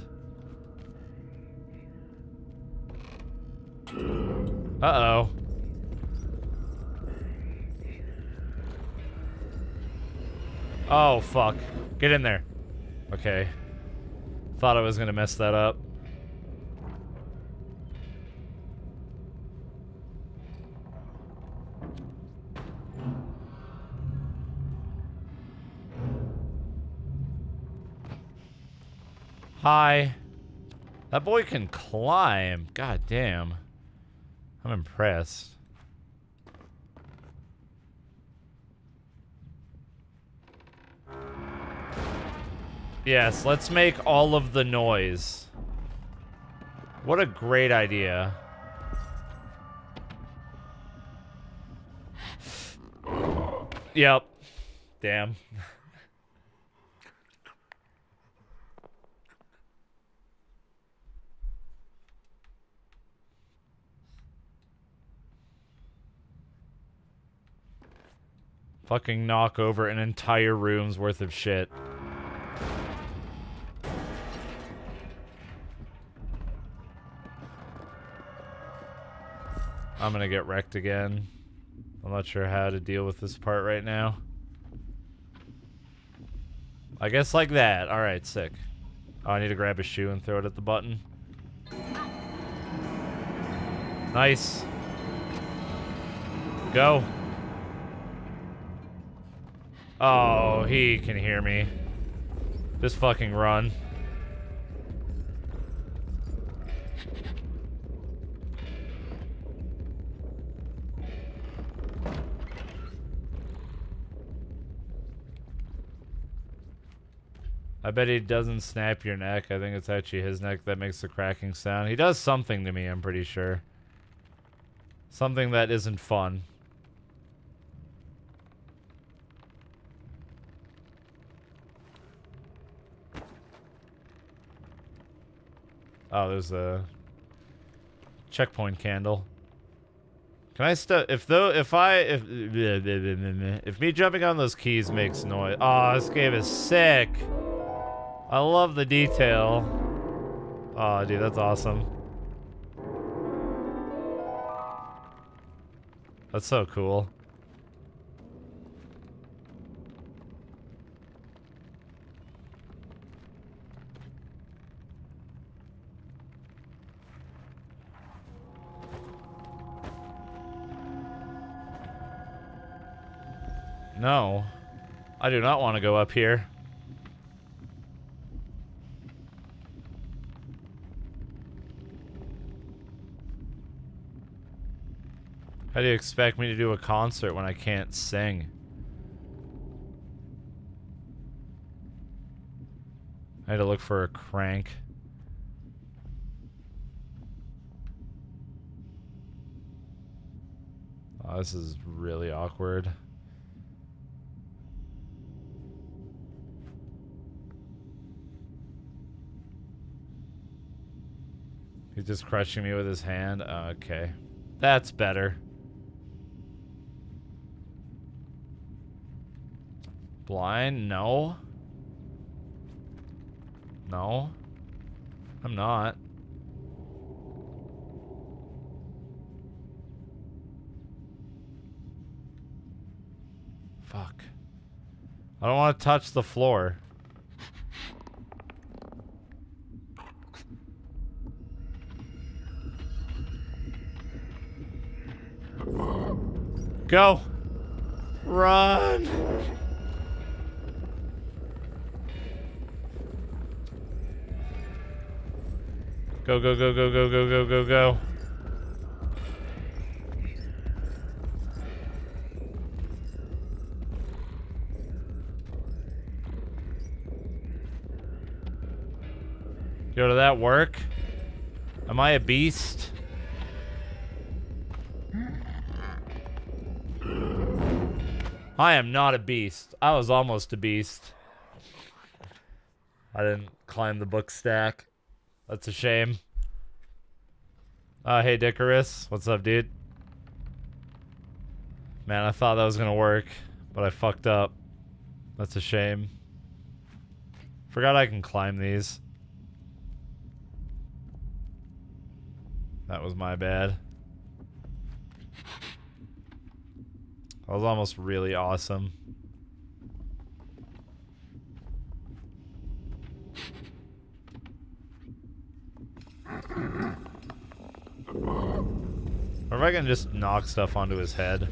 Oh, fuck. Get in there. Okay. Thought I was gonna mess that up. Hi. That boy can climb. God damn. I'm impressed. Yes, let's make all of the noise. What a great idea. Yep. Damn. Fucking knock over an entire room's worth of shit. I'm gonna get wrecked again. I'm not sure how to deal with this part right now. I guess like that. Alright, sick. Oh, I need to grab a shoe and throw it at the button. Nice. Go. Oh, he can hear me. Just fucking run. I bet he doesn't snap your neck. I think it's actually his neck that makes the cracking sound. He does something to me, I'm pretty sure. Something that isn't fun. Oh, there's a checkpoint candle. Can I still if though if I if if me jumping on those keys makes noise? Oh, this game is sick. I love the detail. Oh, dude, that's awesome. That's so cool. No. I do not want to go up here. How do you expect me to do a concert when I can't sing? I had to look for a crank. Oh, this is really awkward. He's just crushing me with his hand. okay. That's better. Blind? No. No. I'm not. Fuck. I don't want to touch the floor. Go. Run. Go, go, go, go, go, go, go, go, go. Yo, did that work? Am I a beast? I am not a beast. I was almost a beast. I didn't climb the book stack. That's a shame. Uh, hey, Dickarus. What's up, dude? Man, I thought that was gonna work, but I fucked up. That's a shame. Forgot I can climb these. That was my bad. That was almost really awesome. Or if I can just knock stuff onto his head.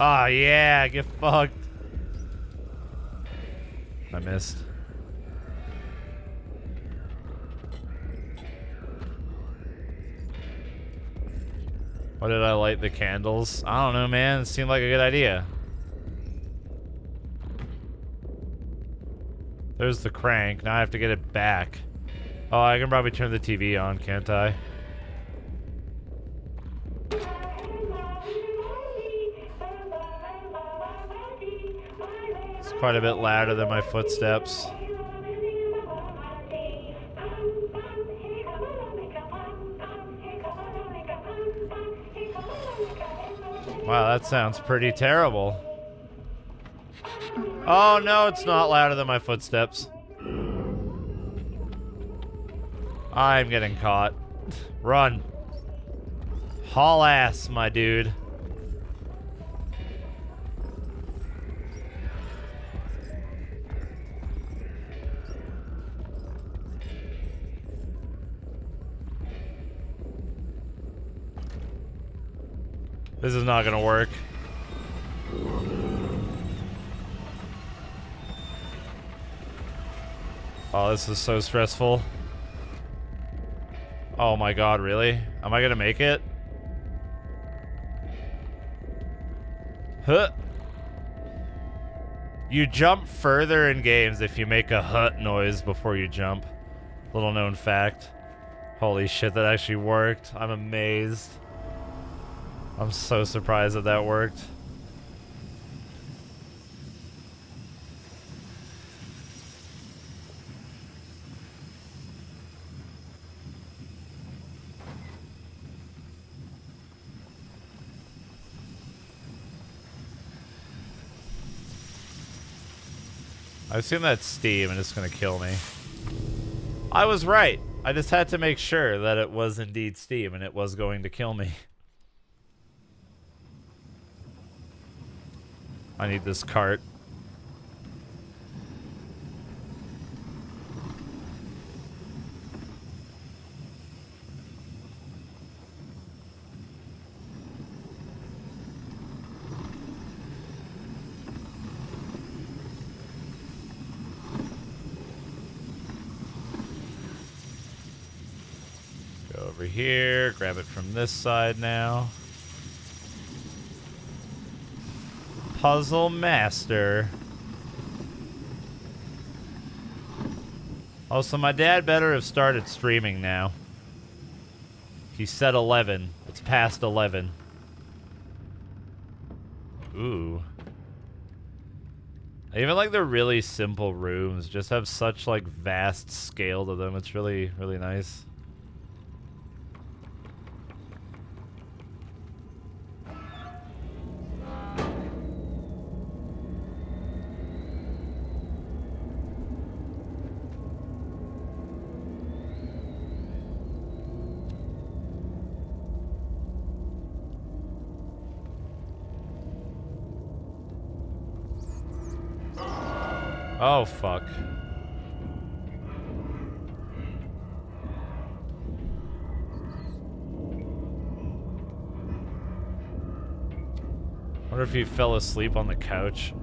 Ah, oh, yeah, get fucked. I missed. Why did I light the candles? I don't know, man. It seemed like a good idea. There's the crank. Now I have to get it back. Oh, I can probably turn the TV on, can't I? It's quite a bit louder than my footsteps. Wow, that sounds pretty terrible. Oh no, it's not louder than my footsteps. I'm getting caught. Run. Haul ass, my dude. This is not gonna work. Oh, this is so stressful. Oh my god, really? Am I gonna make it? Huh. You jump further in games if you make a hut noise before you jump. Little known fact. Holy shit, that actually worked. I'm amazed. I'm so surprised that that worked. I assume that's Steam and it's gonna kill me. I was right. I just had to make sure that it was indeed Steam and it was going to kill me. I need this cart. Go over here, this side now. Puzzle Master. Oh, so my dad better have started streaming now. He said 11. It's past 11. Ooh. Even like the really simple rooms. Just have such like vast scale to them. It's really, really nice. Oh, fuck. wonder if he fell asleep on the couch.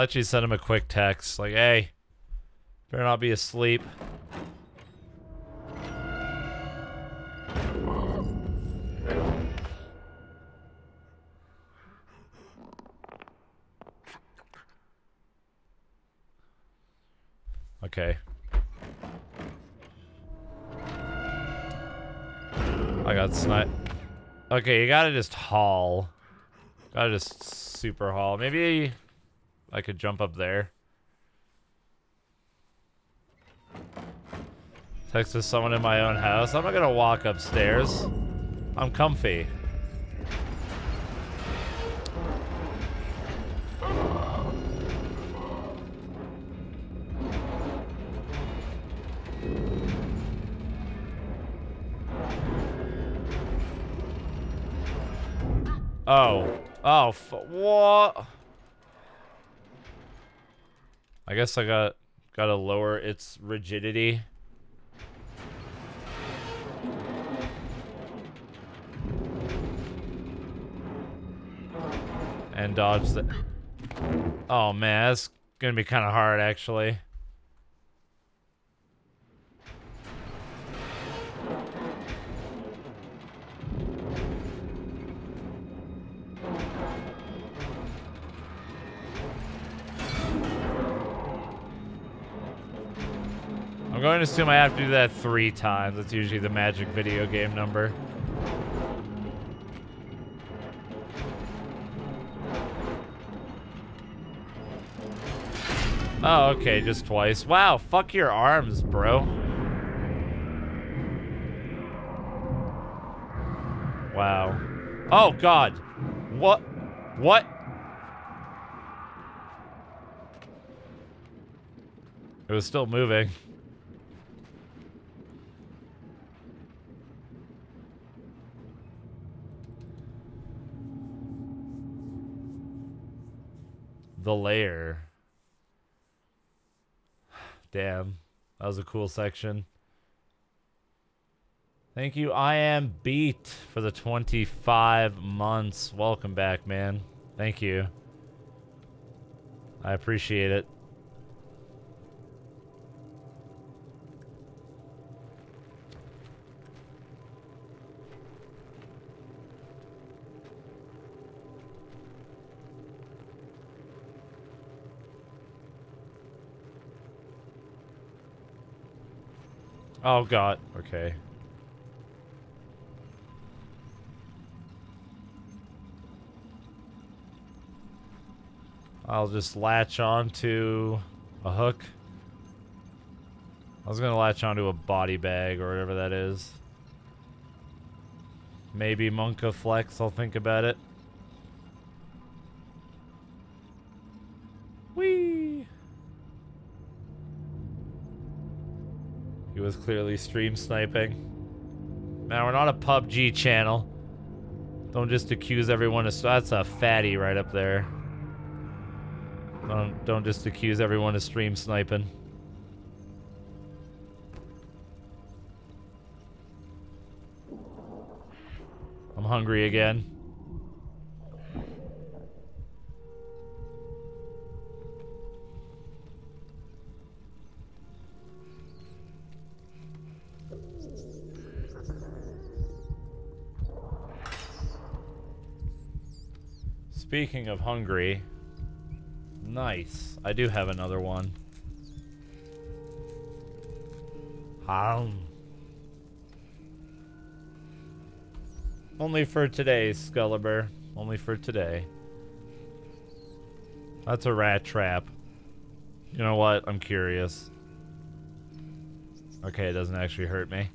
I'll actually send him a quick text, like, hey, better not be asleep. Okay. I got snipe. Okay, you gotta just haul. Gotta just super haul. Maybe I could jump up there. Text to someone in my own house. I'm not gonna walk upstairs. I'm comfy. Guess I got gotta lower its rigidity. And dodge the... Oh man, that's gonna be kind of hard actually. Assume I have to do that three times. That's usually the magic video game number. Oh, okay, just twice. Wow, fuck your arms, bro. Wow. Oh, God. What? What? It was still moving. The lair. Damn. That was a cool section. Thank you, I am beat for the 25 months. Welcome back, man. Thank you. I appreciate it. Oh god. Okay. I'll just latch on to a hook. I was gonna latch onto a body bag or whatever that is. Maybe Monka Flex, I'll think about it. Was clearly stream sniping. Man, we're not a PUBG channel. Don't just accuse everyone of... That's a fatty right up there. Don't, don't just accuse everyone of stream sniping. I'm hungry again. Speaking of hungry, nice. I do have another one. Um. Only for today, Sculliber. Only for today. That's a rat trap. You know what? I'm curious. Okay, it doesn't actually hurt me.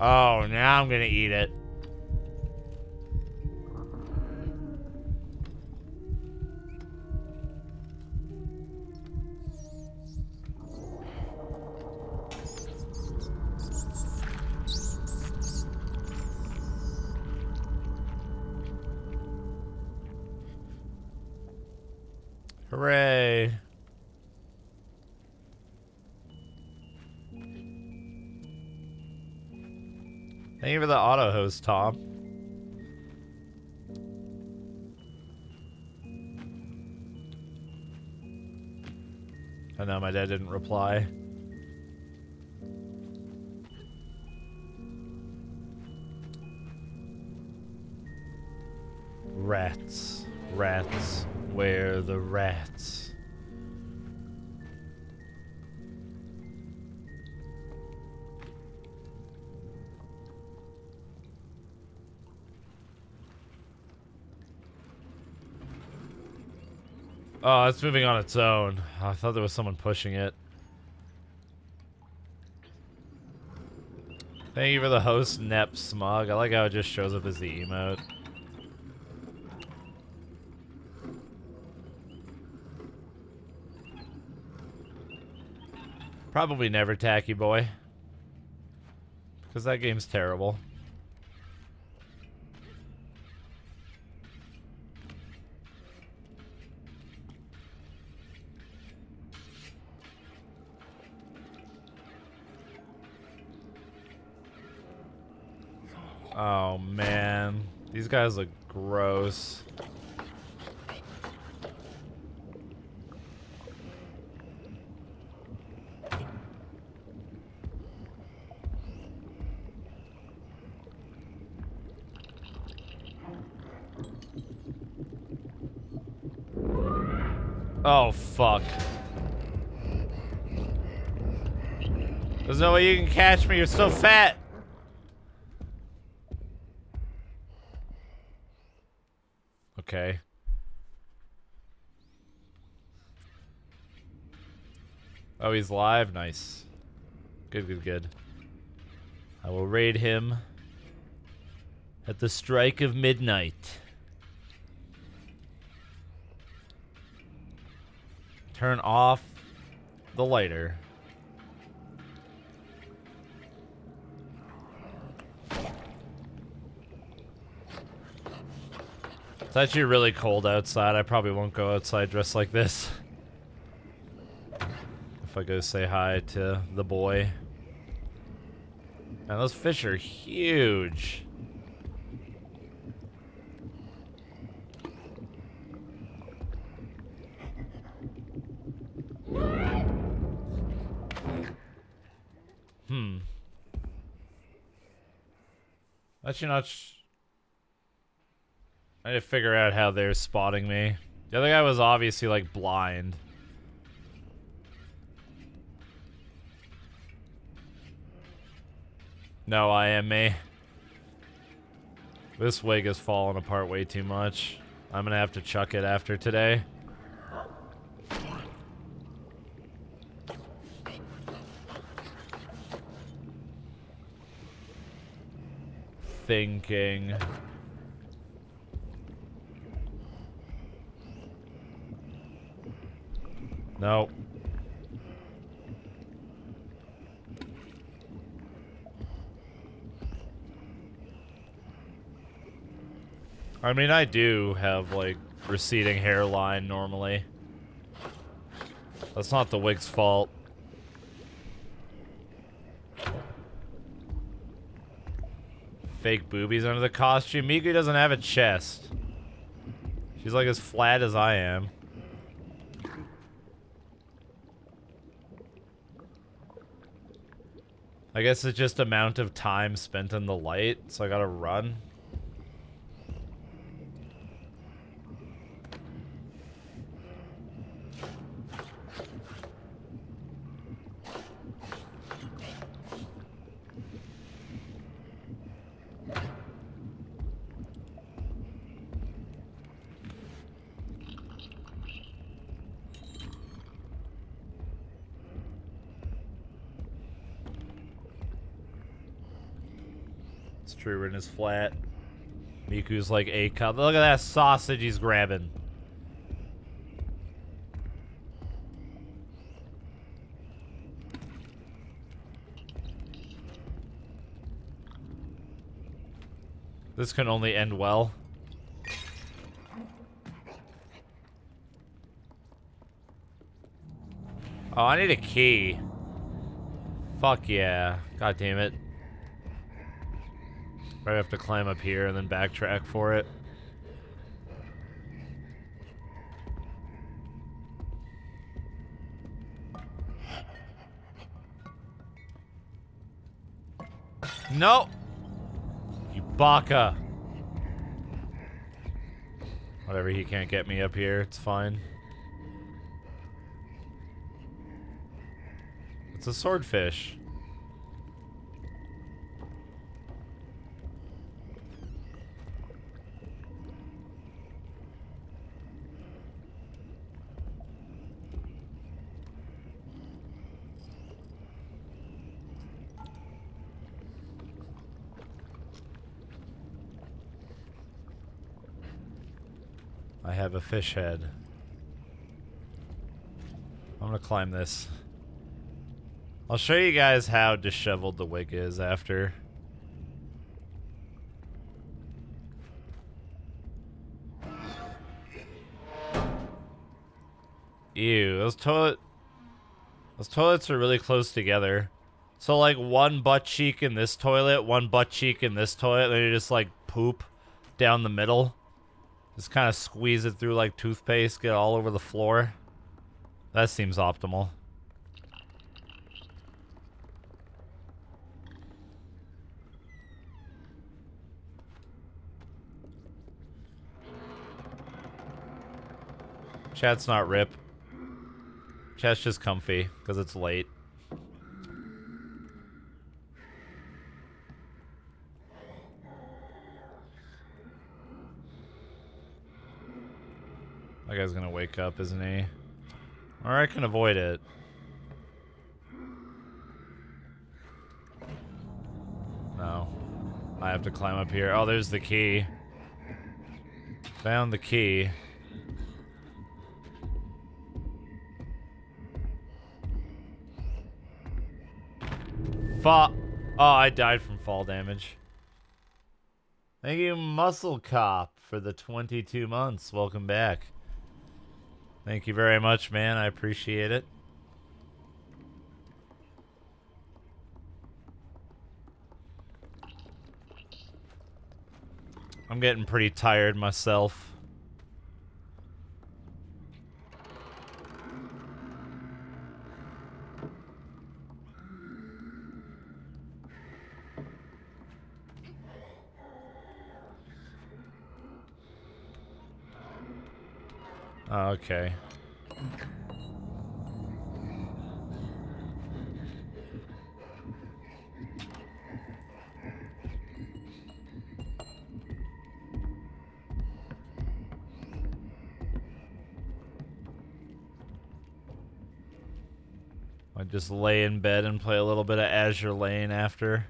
Oh, now I'm gonna eat it. Tom. I know my dad didn't reply. Rats. Rats. Where the rats? Oh, it's moving on its own. I thought there was someone pushing it. Thank you for the host, Nep Smug. I like how it just shows up as the emote. Probably never Tacky Boy. Because that game's terrible. Oh, man. These guys look gross. Oh, fuck. There's no way you can catch me, you're so fat! Okay. Oh, he's live? Nice. Good, good, good. I will raid him at the strike of midnight. Turn off the lighter. It's actually really cold outside. I probably won't go outside dressed like this. If I go say hi to the boy. Man, those fish are huge. Hmm. Actually not... I need to figure out how they're spotting me. The other guy was obviously, like, blind. No, I am me. This wig is falling apart way too much. I'm gonna have to chuck it after today. Thinking. No. I mean, I do have, like, receding hairline normally. That's not the wig's fault. Fake boobies under the costume. Miku doesn't have a chest. She's like as flat as I am. I guess it's just amount of time spent in the light, so I gotta run. It's true, Rin is flat. Miku's like a cup. Look at that sausage he's grabbing. This can only end well. Oh, I need a key. Fuck yeah. God damn it. I have to climb up here and then backtrack for it. No! You baka! Whatever, he can't get me up here. It's fine. It's a swordfish. A fish head. I'm gonna climb this. I'll show you guys how disheveled the wig is after. Ew, those toilet those toilets are really close together. So like one butt cheek in this toilet, one butt cheek in this toilet, then you just like poop down the middle. Just kind of squeeze it through like toothpaste, get all over the floor. That seems optimal. Chat's not rip. Chest just comfy, because it's late. Guy's gonna wake up, isn't he? Or I can avoid it. No. I have to climb up here. Oh, there's the key. Found the key. Fa- Oh, I died from fall damage. Thank you, Muscle Cop, for the 22 months. Welcome back. Thank you very much, man. I appreciate it. I'm getting pretty tired myself. Okay. I just lay in bed and play a little bit of Azure Lane after.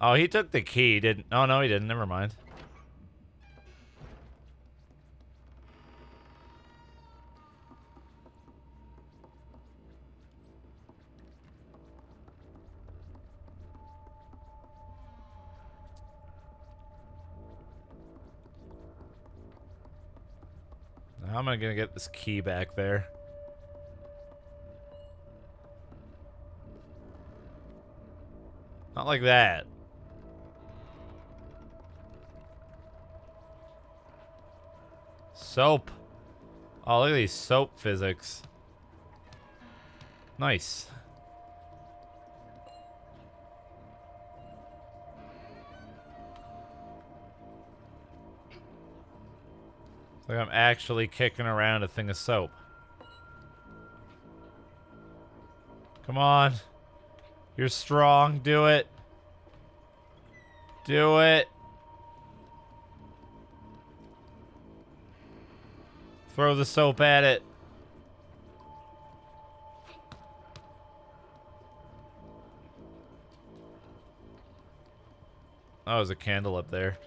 Oh, he took the key, didn't? Oh, no, he didn't. Never mind. I gonna get this key back there? Not like that. Soap. Oh, look at these soap physics. Nice. Like I'm actually kicking around a thing of soap. Come on. You're strong. Do it. Do it. Throw the soap at it. Oh, there's a candle up there.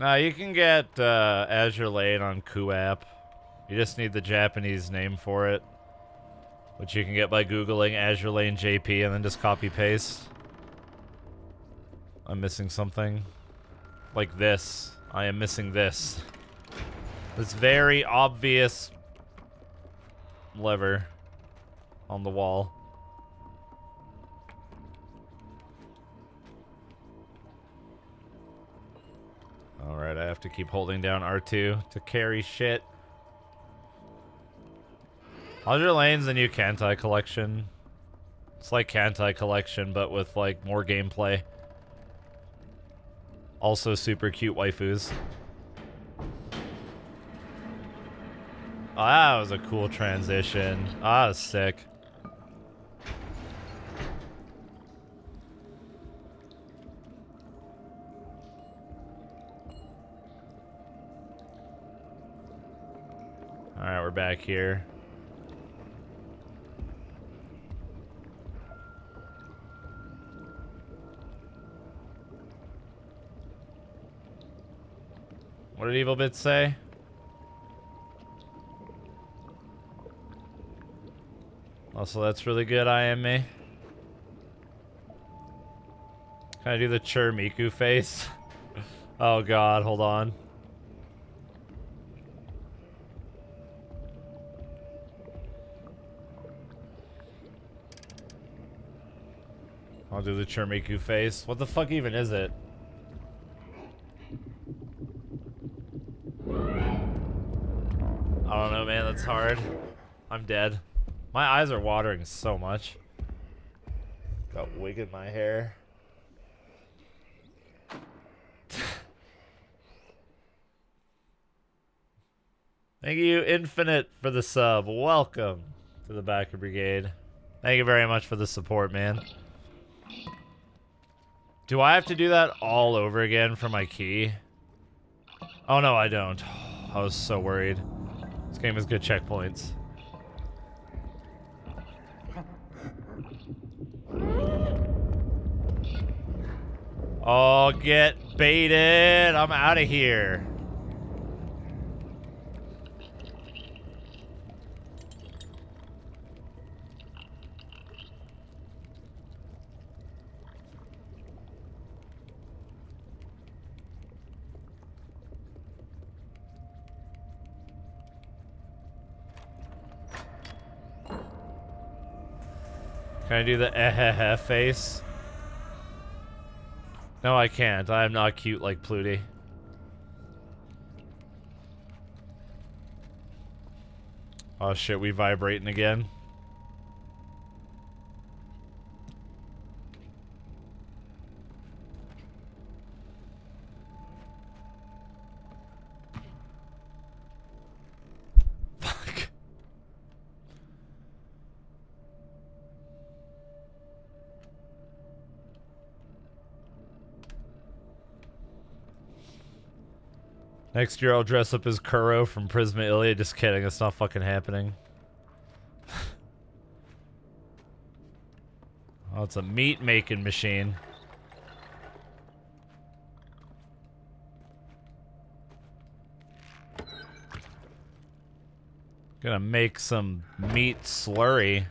Now you can get uh, Azure Lane on QooApp. You just need the Japanese name for it, which you can get by googling Azure Lane JP and then just copy paste. I'm missing something, like this. I am missing this. This very obvious lever on the wall. I have to keep holding down R2 to carry shit. Azure Lane's the new Kantai collection. It's like Kantai collection, but with like more gameplay. Also super cute waifus. Oh, that was a cool transition. Oh, that sick. We're back here. What did Evil Bit say? Also, that's really good, I am me. Can I do the Chur Miku face? oh god, hold on. I'll do the Chur Miku face. What the fuck even is it? I don't know, man. That's hard. I'm dead. My eyes are watering so much. Got wig in my hair. Thank you, Infinite, for the sub. Welcome to the Backer Brigade. Thank you very much for the support, man. Do I have to do that all over again for my key? Oh, no, I don't. I was so worried. This game has good checkpoints. Oh, get baited. I'm out of here. Can I do the eh face? No, I can't. I am not cute like Pluty. Oh shit, we vibrating again. Next year I'll dress up as Kuro from Prisma Illya. Just kidding, it's not fucking happening. oh, it's a meat making machine. Gonna make some meat slurry.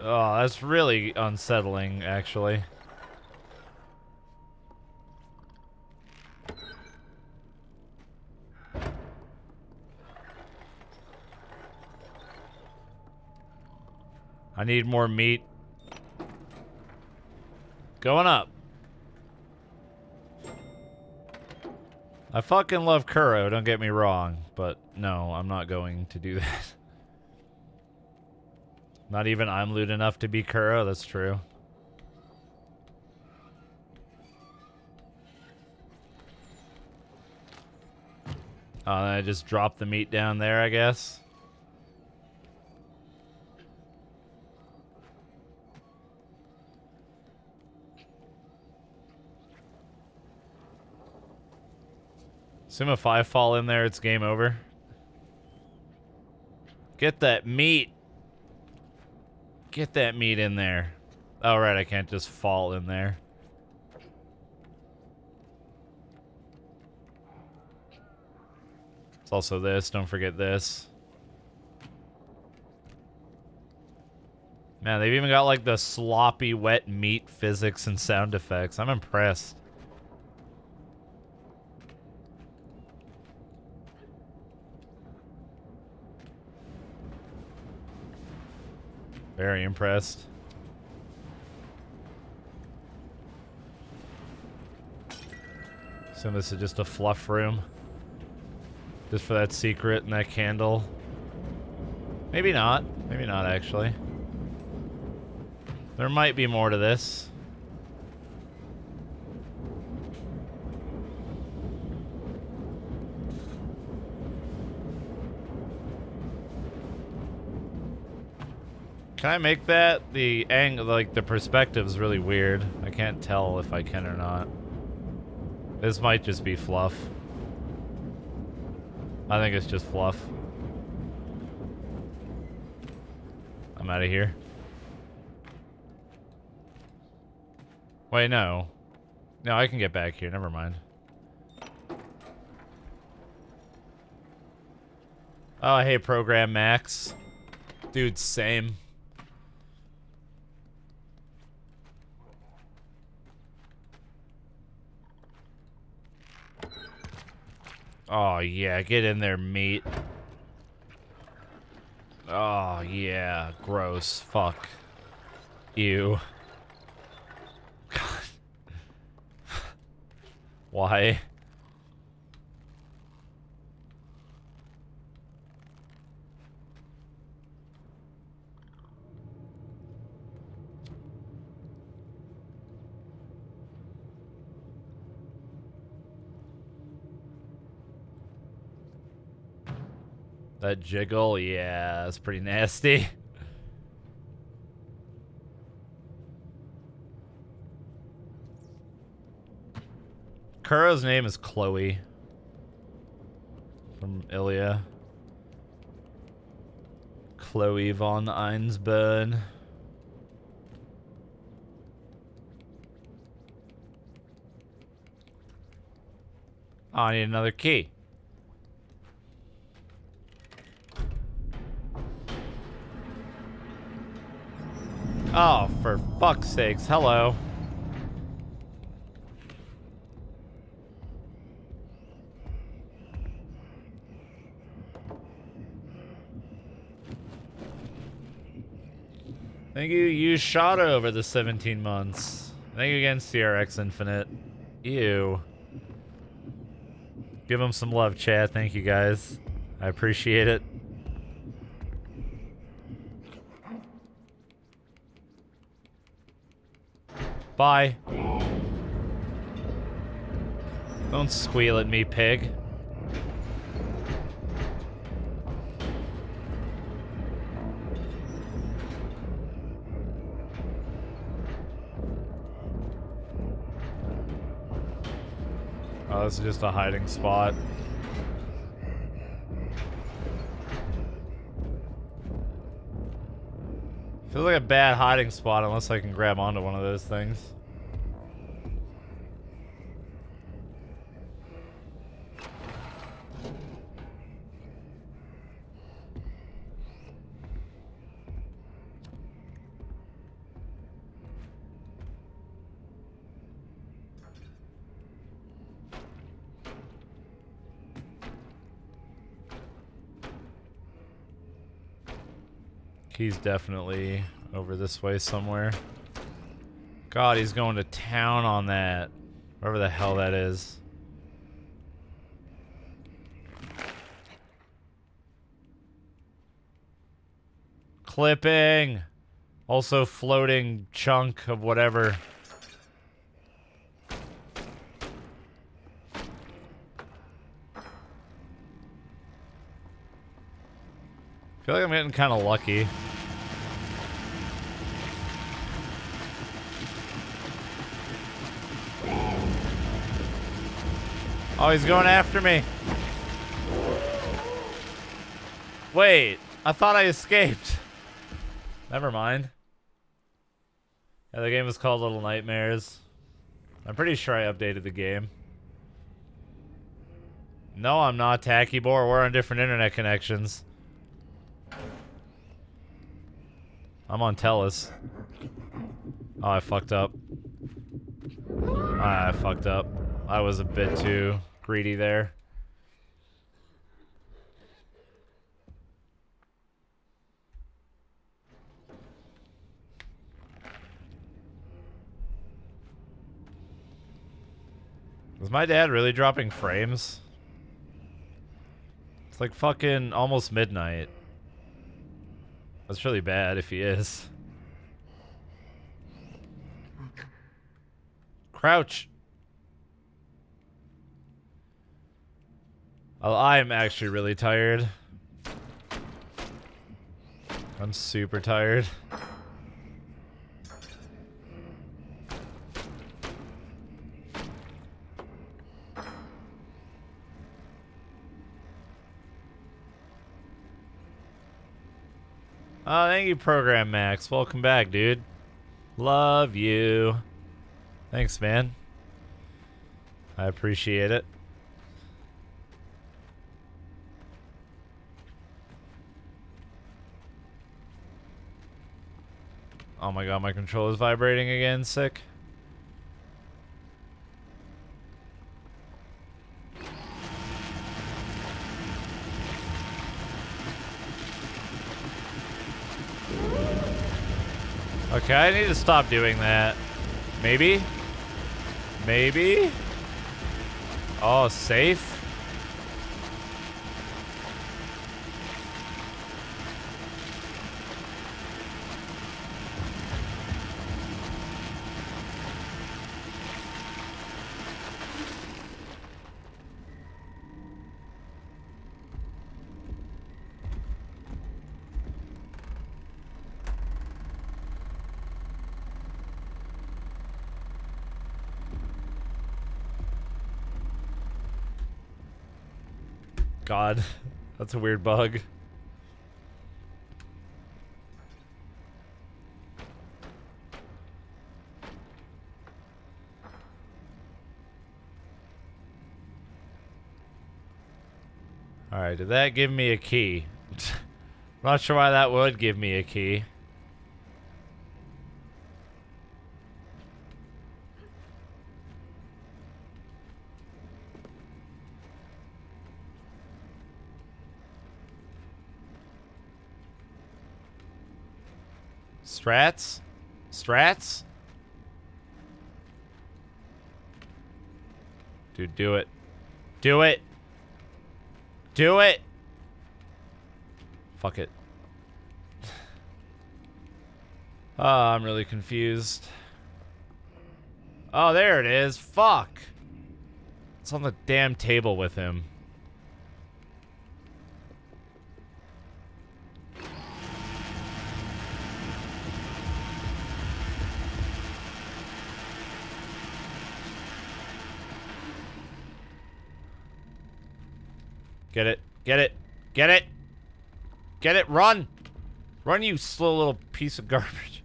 Oh, that's really unsettling, actually. I need more meat. Going up. I fucking love Kuro, don't get me wrong, but no, I'm not going to do that. Not even I'm loot enough to be Kuro, that's true. Oh, I just dropped the meat down there, I guess. Assume if I fall in there, it's game over. Get that meat. Get that meat in there. Oh, right, I can't just fall in there. It's also this, don't forget this. Man, they've even got like the sloppy wet meat physics and sound effects. I'm impressed. Very impressed. So this is just a fluff room. Just for that secret and that candle. Maybe not. Maybe not, actually. There might be more to this. Can I make that? The angle, like the perspective is really weird. I can't tell if I can or not. This might just be fluff. I think it's just fluff. I'm out of here. Wait, no. No, I can get back here. Never mind. Oh, hey, Program Max. Dude, same. Oh, yeah. Get in there, meat. Oh, yeah. Gross. Fuck. Ew. God. Why? That jiggle, yeah, it's pretty nasty. Kuro's name is Chloe. From Illya. Chloe von Einzbern. Oh, I need another key. Oh, for fuck's sakes. Hello. Thank you, you shot over the 17 months. Thank you again, CRX Infinite. Ew. Give him some love, chat. Thank you, guys. I appreciate it. Bye. Don't squeal at me, pig. Oh, this is just a hiding spot. Feels like a bad hiding spot unless I can grab onto one of those things. He's definitely over this way somewhere. God, he's going to town on that. Wherever the hell that is. Clipping! Also floating chunk of whatever. I feel like I'm getting kind of lucky. Oh, he's going after me. Wait, I thought I escaped. Never mind. Yeah, the game is called Little Nightmares. I'm pretty sure I updated the game. No, I'm not Tacky Boar. We're on different internet connections. I'm on Telus. Oh, I fucked up. Ah, I fucked up. I was a bit too greedy there. Was my dad really dropping frames? It's like fucking almost midnight. That's really bad if he is. Crouch. Oh, I'm actually really tired. I'm super tired. Oh, thank you, Program Max. Welcome back, dude. Love you. Thanks, man. I appreciate it. Oh my god, my controller's vibrating again. Sick. Okay, I need to stop doing that. Maybe? Maybe? Oh, safe? That's a weird bug. Alright, did that give me a key? Not sure why that would give me a key. Strats? Strats? Dude, do it. Do it! Do it! Fuck it. Oh, I'm really confused. Oh, there it is. Fuck. It's on the damn table with him. Get it. Get it. Get it. Get it. Run. Run, you slow little piece of garbage.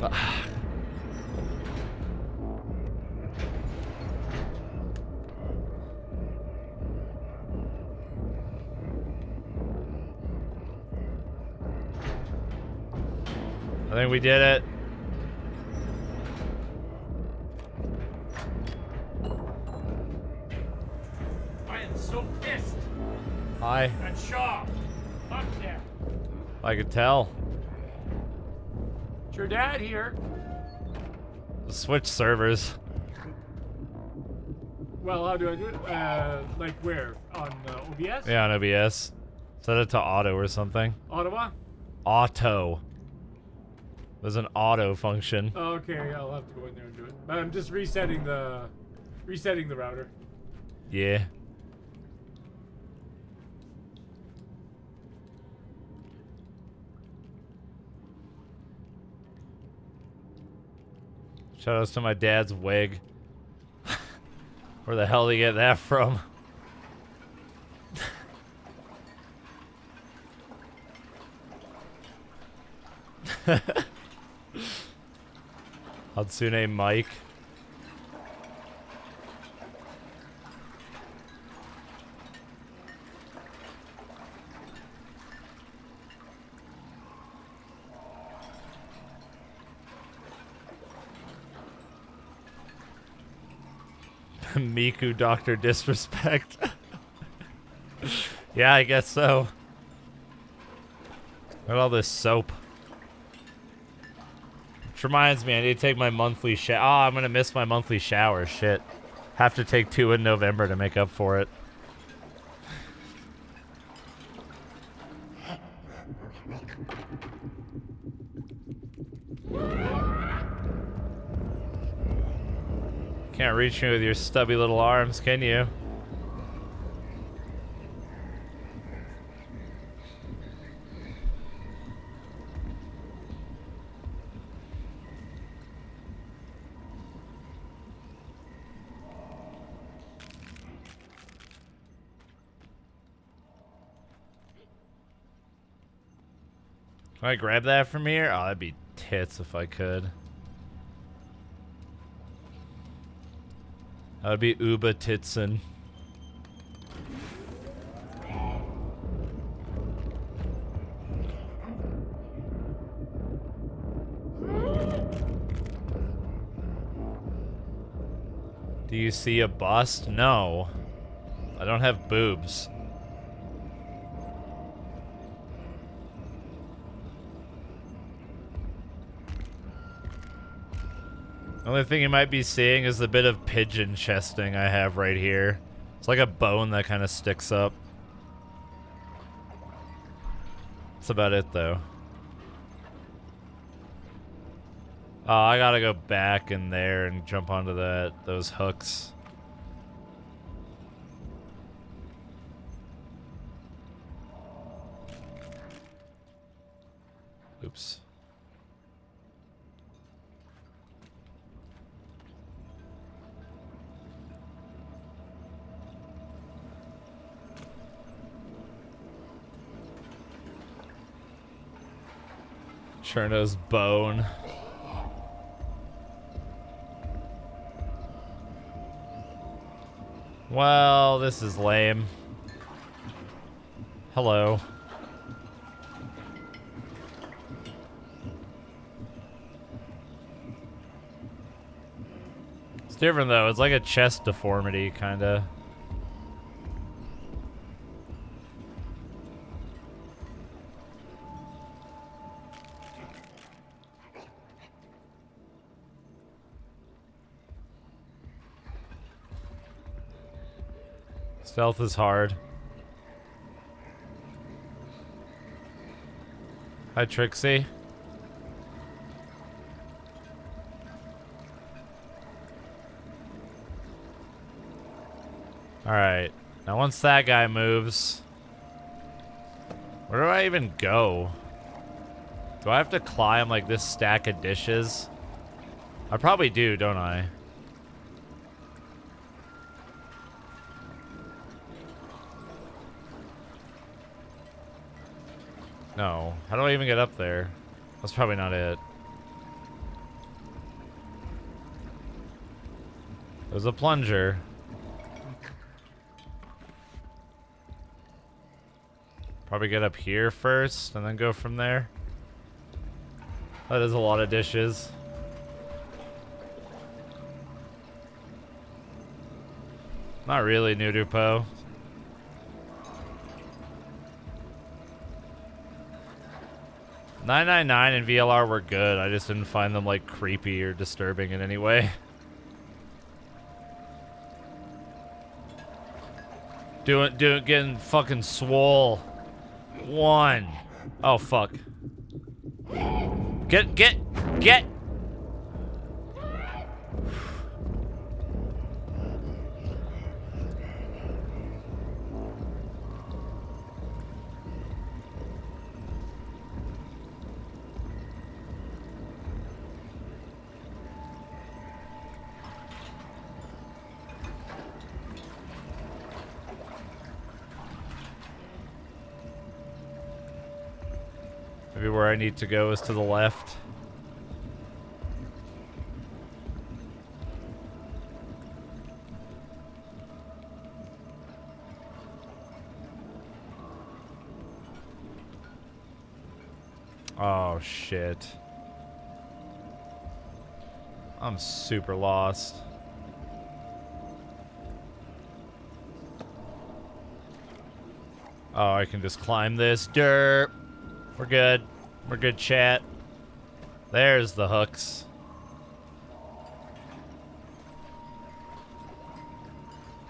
I think we did it. I could tell. It's your dad here. Switch servers. Well, how do I do it? Uh, like where? On uh, OBS? Yeah, on OBS. Set it to auto or something. Ottawa? Auto. There's an auto function. Oh, okay, yeah, I'll have to go in there and do it. But I'm just resetting the, resetting the router. Yeah. Shout outs to my dad's wig. Where the hell did he get that from? Hatsune Mike. Miku Doctor Disrespect. yeah, I guess so. Look at all this soap. Which reminds me, I need to take my monthly shower. Oh, ah, I'm going to miss my monthly shower. Shit. Have to take two in November to make up for it. Reach me with your stubby little arms, can you? Can I grab that from here? Oh, that'd be tits if I could. That would be Uba Titson. Do you see a bust? No. I don't have boobs. Only thing you might be seeing is the bit of pigeon chesting I have right here. It's like a bone that kind of sticks up. That's about it, though. Oh, I gotta go back in there and jump onto that those hooks. Cirno's bone. Well, this is lame. Hello. It's different though. It's like a chest deformity, kind Stealth is hard. Hi, Trixie. Alright. Now once that guy moves... Where do I even go? Do I have to climb like this stack of dishes? I probably do, don't I? No. How do I even get up there? That's probably not it. There's a plunger. Probably get up here first and then go from there. Oh, that is a lot of dishes. Not really, Nudupo. 999 and VLR were good. I just didn't find them like creepy or disturbing in any way. Doing, doing, getting fucking swole. One. Oh fuck. Get, get, get. Need to go is to the left. Oh, shit. I'm super lost. Oh, I can just climb this. Derp. We're good. We're good, chat. There's the hooks.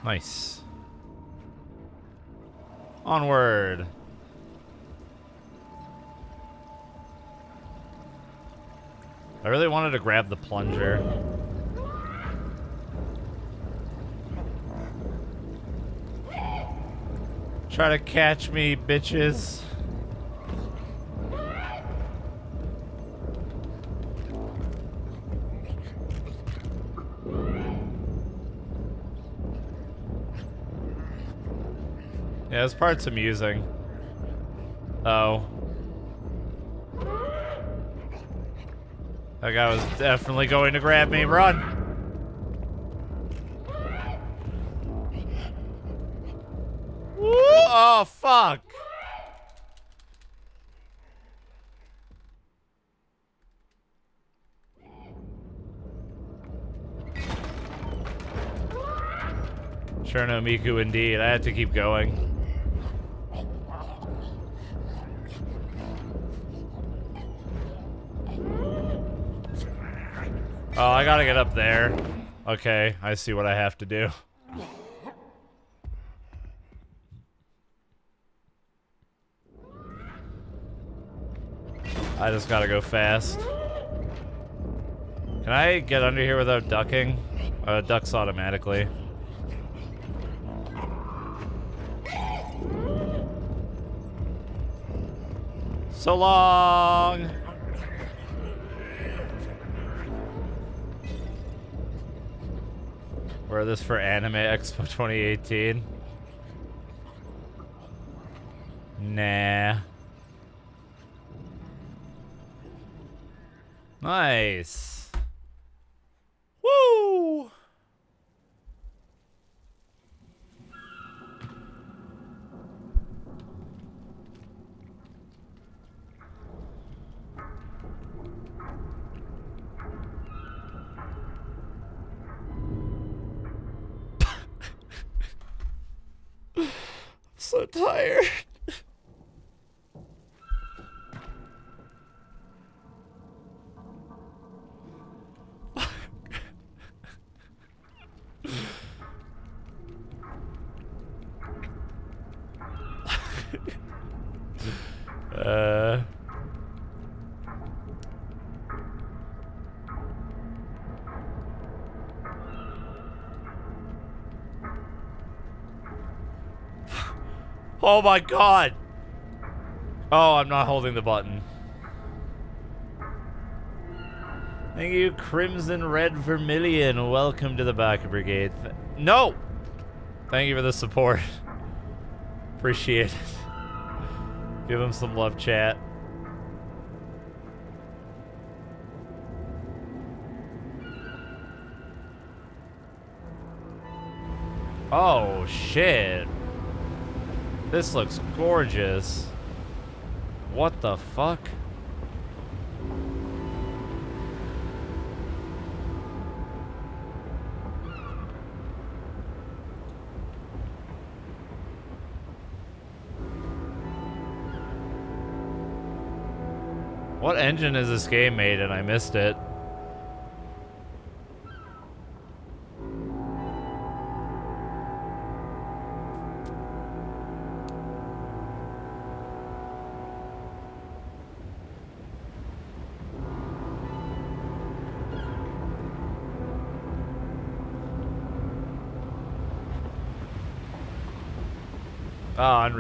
Nice. Onward. I really wanted to grab the plunger. Try to catch me, bitches. This part's amusing. Oh. That guy was definitely going to grab me. Run! Oh, fuck! Sure no Miku indeed. I had to keep going. Oh, I gotta get up there. Okay, I see what I have to do. I just gotta go fast. Can I get under here without ducking? Uh, ducks automatically. So long! Wear this for Anime Expo 2018. Nah. Nice. Woo! so tired. uh Oh my god! Oh, I'm not holding the button. Thank you, Crimson Red Vermilion. Welcome to the Back Brigade. Th no! Thank you for the support. Appreciate it. Give him some love, chat. Oh, shit. This looks gorgeous. What the fuck? What engine is this game made and I missed it?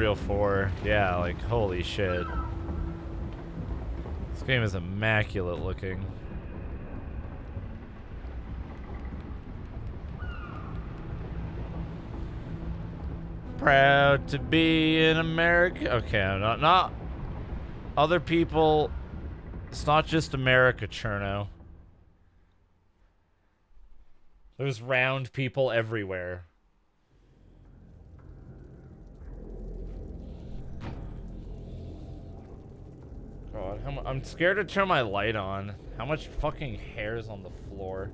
Unreal 4. Yeah, like, holy shit. This game is immaculate looking. Proud to be in America. Okay, I'm not not other people. It's not just America, Cirno. There's round people everywhere. I'm scared to turn my light on. How much fucking hair is on the floor?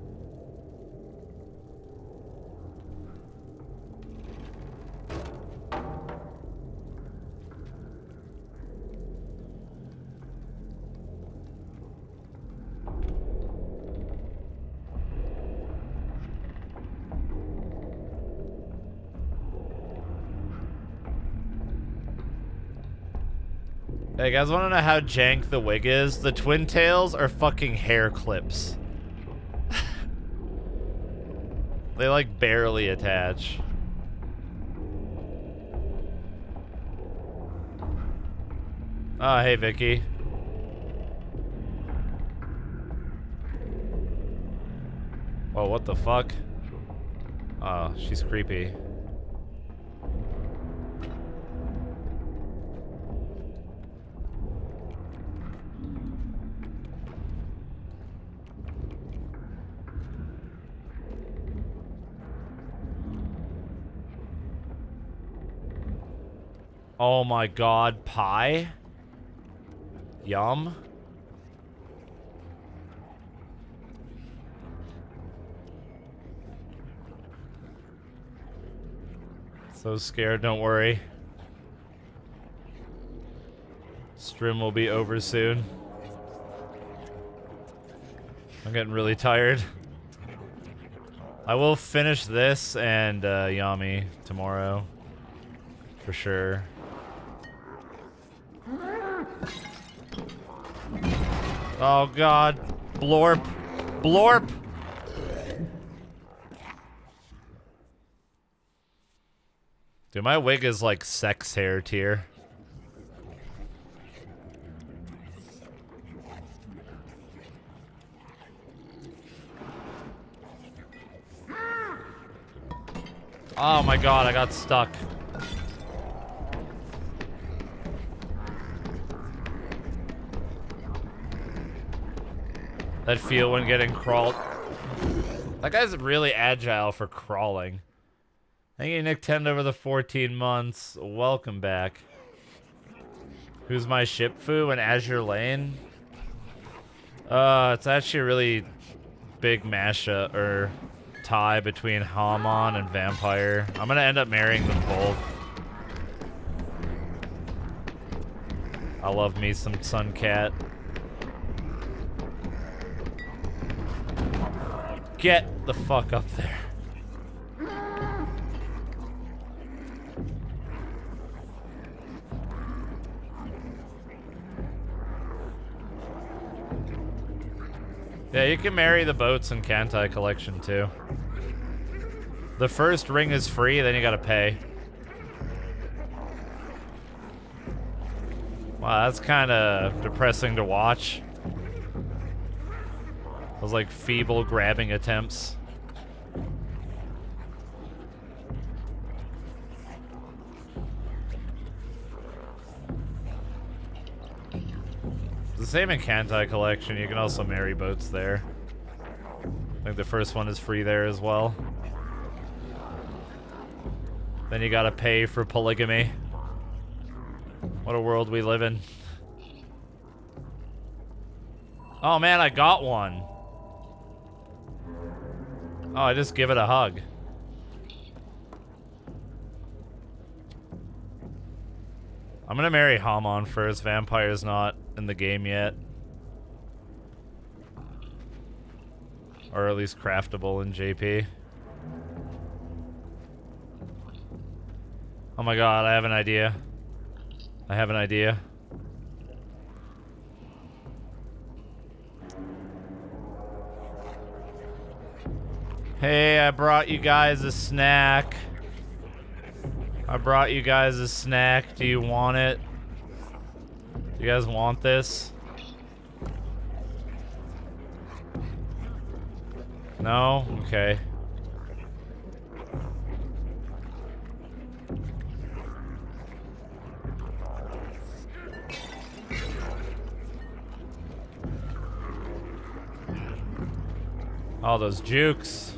Hey, guys want to know how jank the wig is? The twin tails are fucking hair clips. they like barely attach. Oh, hey, Vicky. Whoa, what the fuck? Oh, she's creepy. Oh my god, pie? Yum. So scared, don't worry. Stream will be over soon. I'm getting really tired. I will finish this and uh, Yami tomorrow. For sure. Oh god. Blorp. Blorp! Dude, my wig is like sex hair tier. Oh my god, I got stuck. That feel when getting crawled. That guy's really agile for crawling. Thank you, Nick 10 over the 14 months. Welcome back. Who's my ship foo in Azur Lane? Uh, it's actually a really big mashup or tie between Hammann and Vampire. I'm gonna end up marrying them both. I love me some Suncat. Get the fuck up there. Yeah, you can marry the boats in Kantai collection too. The first ring is free, then you gotta pay. Wow, that's kind of depressing to watch. Those like feeble grabbing attempts. the same in Kantai Collection. You can also marry boats there. I think the first one is free there as well. Then you gotta pay for polygamy. What a world we live in. Oh man, I got one. Oh, I just give it a hug. I'm gonna marry Hammann first. Vampire's not in the game yet. Or at least craftable in JP. Oh my god, I have an idea. I have an idea. Hey, I brought you guys a snack. I brought you guys a snack. Do you want it? Do you guys want this? No? Okay. All those jukes.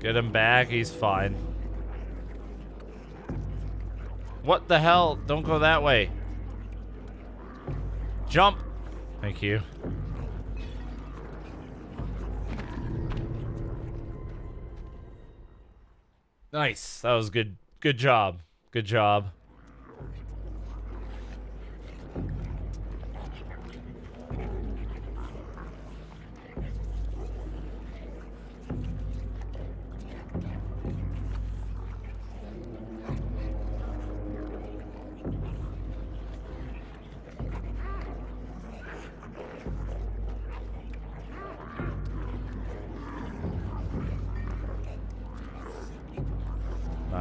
Get him back, he's fine. What the hell? Don't go that way. Jump! Thank you. Nice. That was good. Good job. Good job.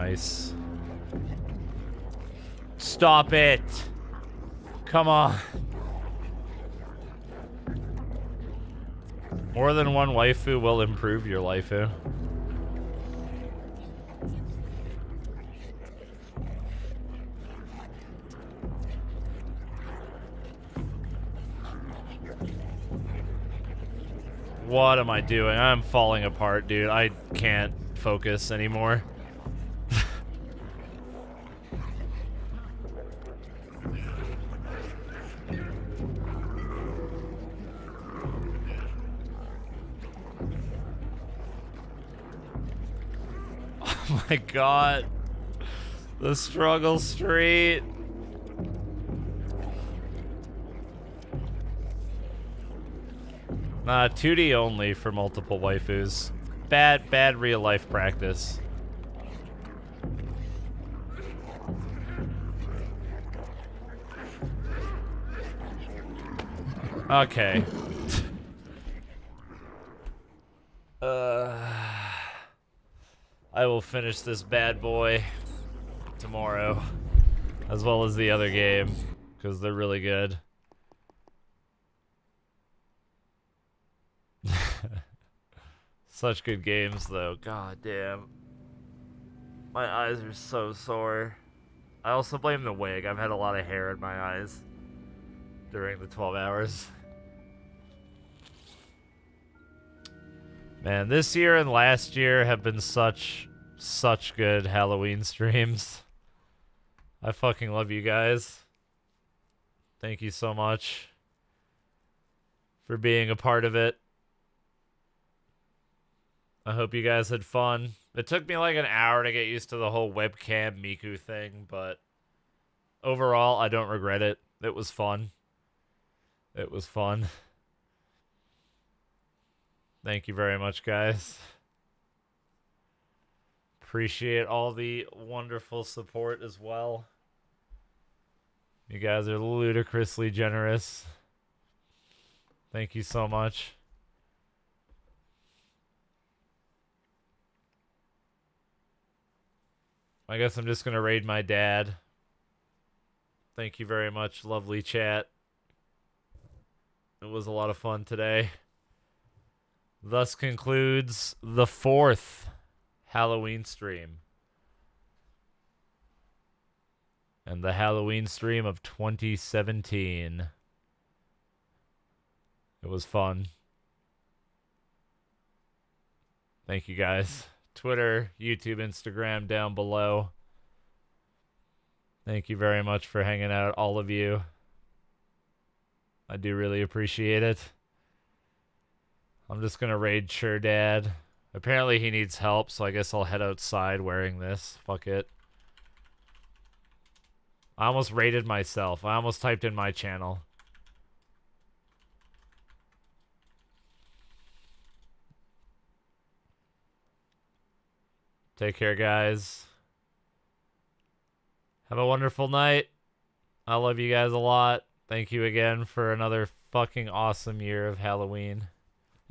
Nice. Stop it. Come on. More than one waifu will improve your waifu. Eh? What am I doing? I'm falling apart, dude. I can't focus anymore. My god. The struggle street. Nah, 2D only for multiple waifus. Bad, bad real life practice. Okay. I will finish this bad boy tomorrow, as well as the other game, because they're really good. Such good games, though. God damn. My eyes are so sore. I also blame the wig. I've had a lot of hair in my eyes during the 12 hours. Man, this year and last year have been such, such good Halloween streams. I fucking love you guys. Thank you so much for being a part of it. I hope you guys had fun. It took me like an hour to get used to the whole webcam Miku thing, but overall, I don't regret it. It was fun. It was fun. Thank you very much, guys. Appreciate all the wonderful support as well. You guys are ludicrously generous. Thank you so much. I guess I'm just going to raid my dad. Thank you very much, lovely chat. It was a lot of fun today. Thus concludes the fourth Halloween stream. And the Halloween stream of 2017. It was fun. Thank you guys. Twitter, YouTube, Instagram down below. Thank you very much for hanging out, all of you. I do really appreciate it. I'm just gonna raid Sure Dad. Apparently he needs help, so I guess I'll head outside wearing this. Fuck it. I almost rated myself. I almost typed in my channel. Take care, guys. Have a wonderful night. I love you guys a lot. Thank you again for another fucking awesome year of Halloween.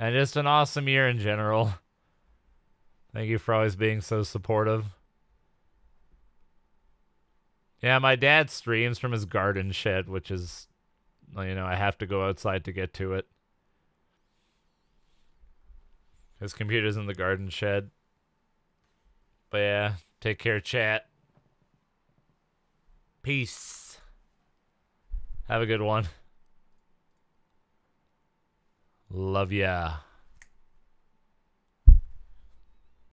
And just an awesome year in general. Thank you for always being so supportive. Yeah, my dad streams from his garden shed, which is, you know, I have to go outside to get to it. His computer's in the garden shed. But yeah, take care, chat. Peace. Have a good one. Love ya.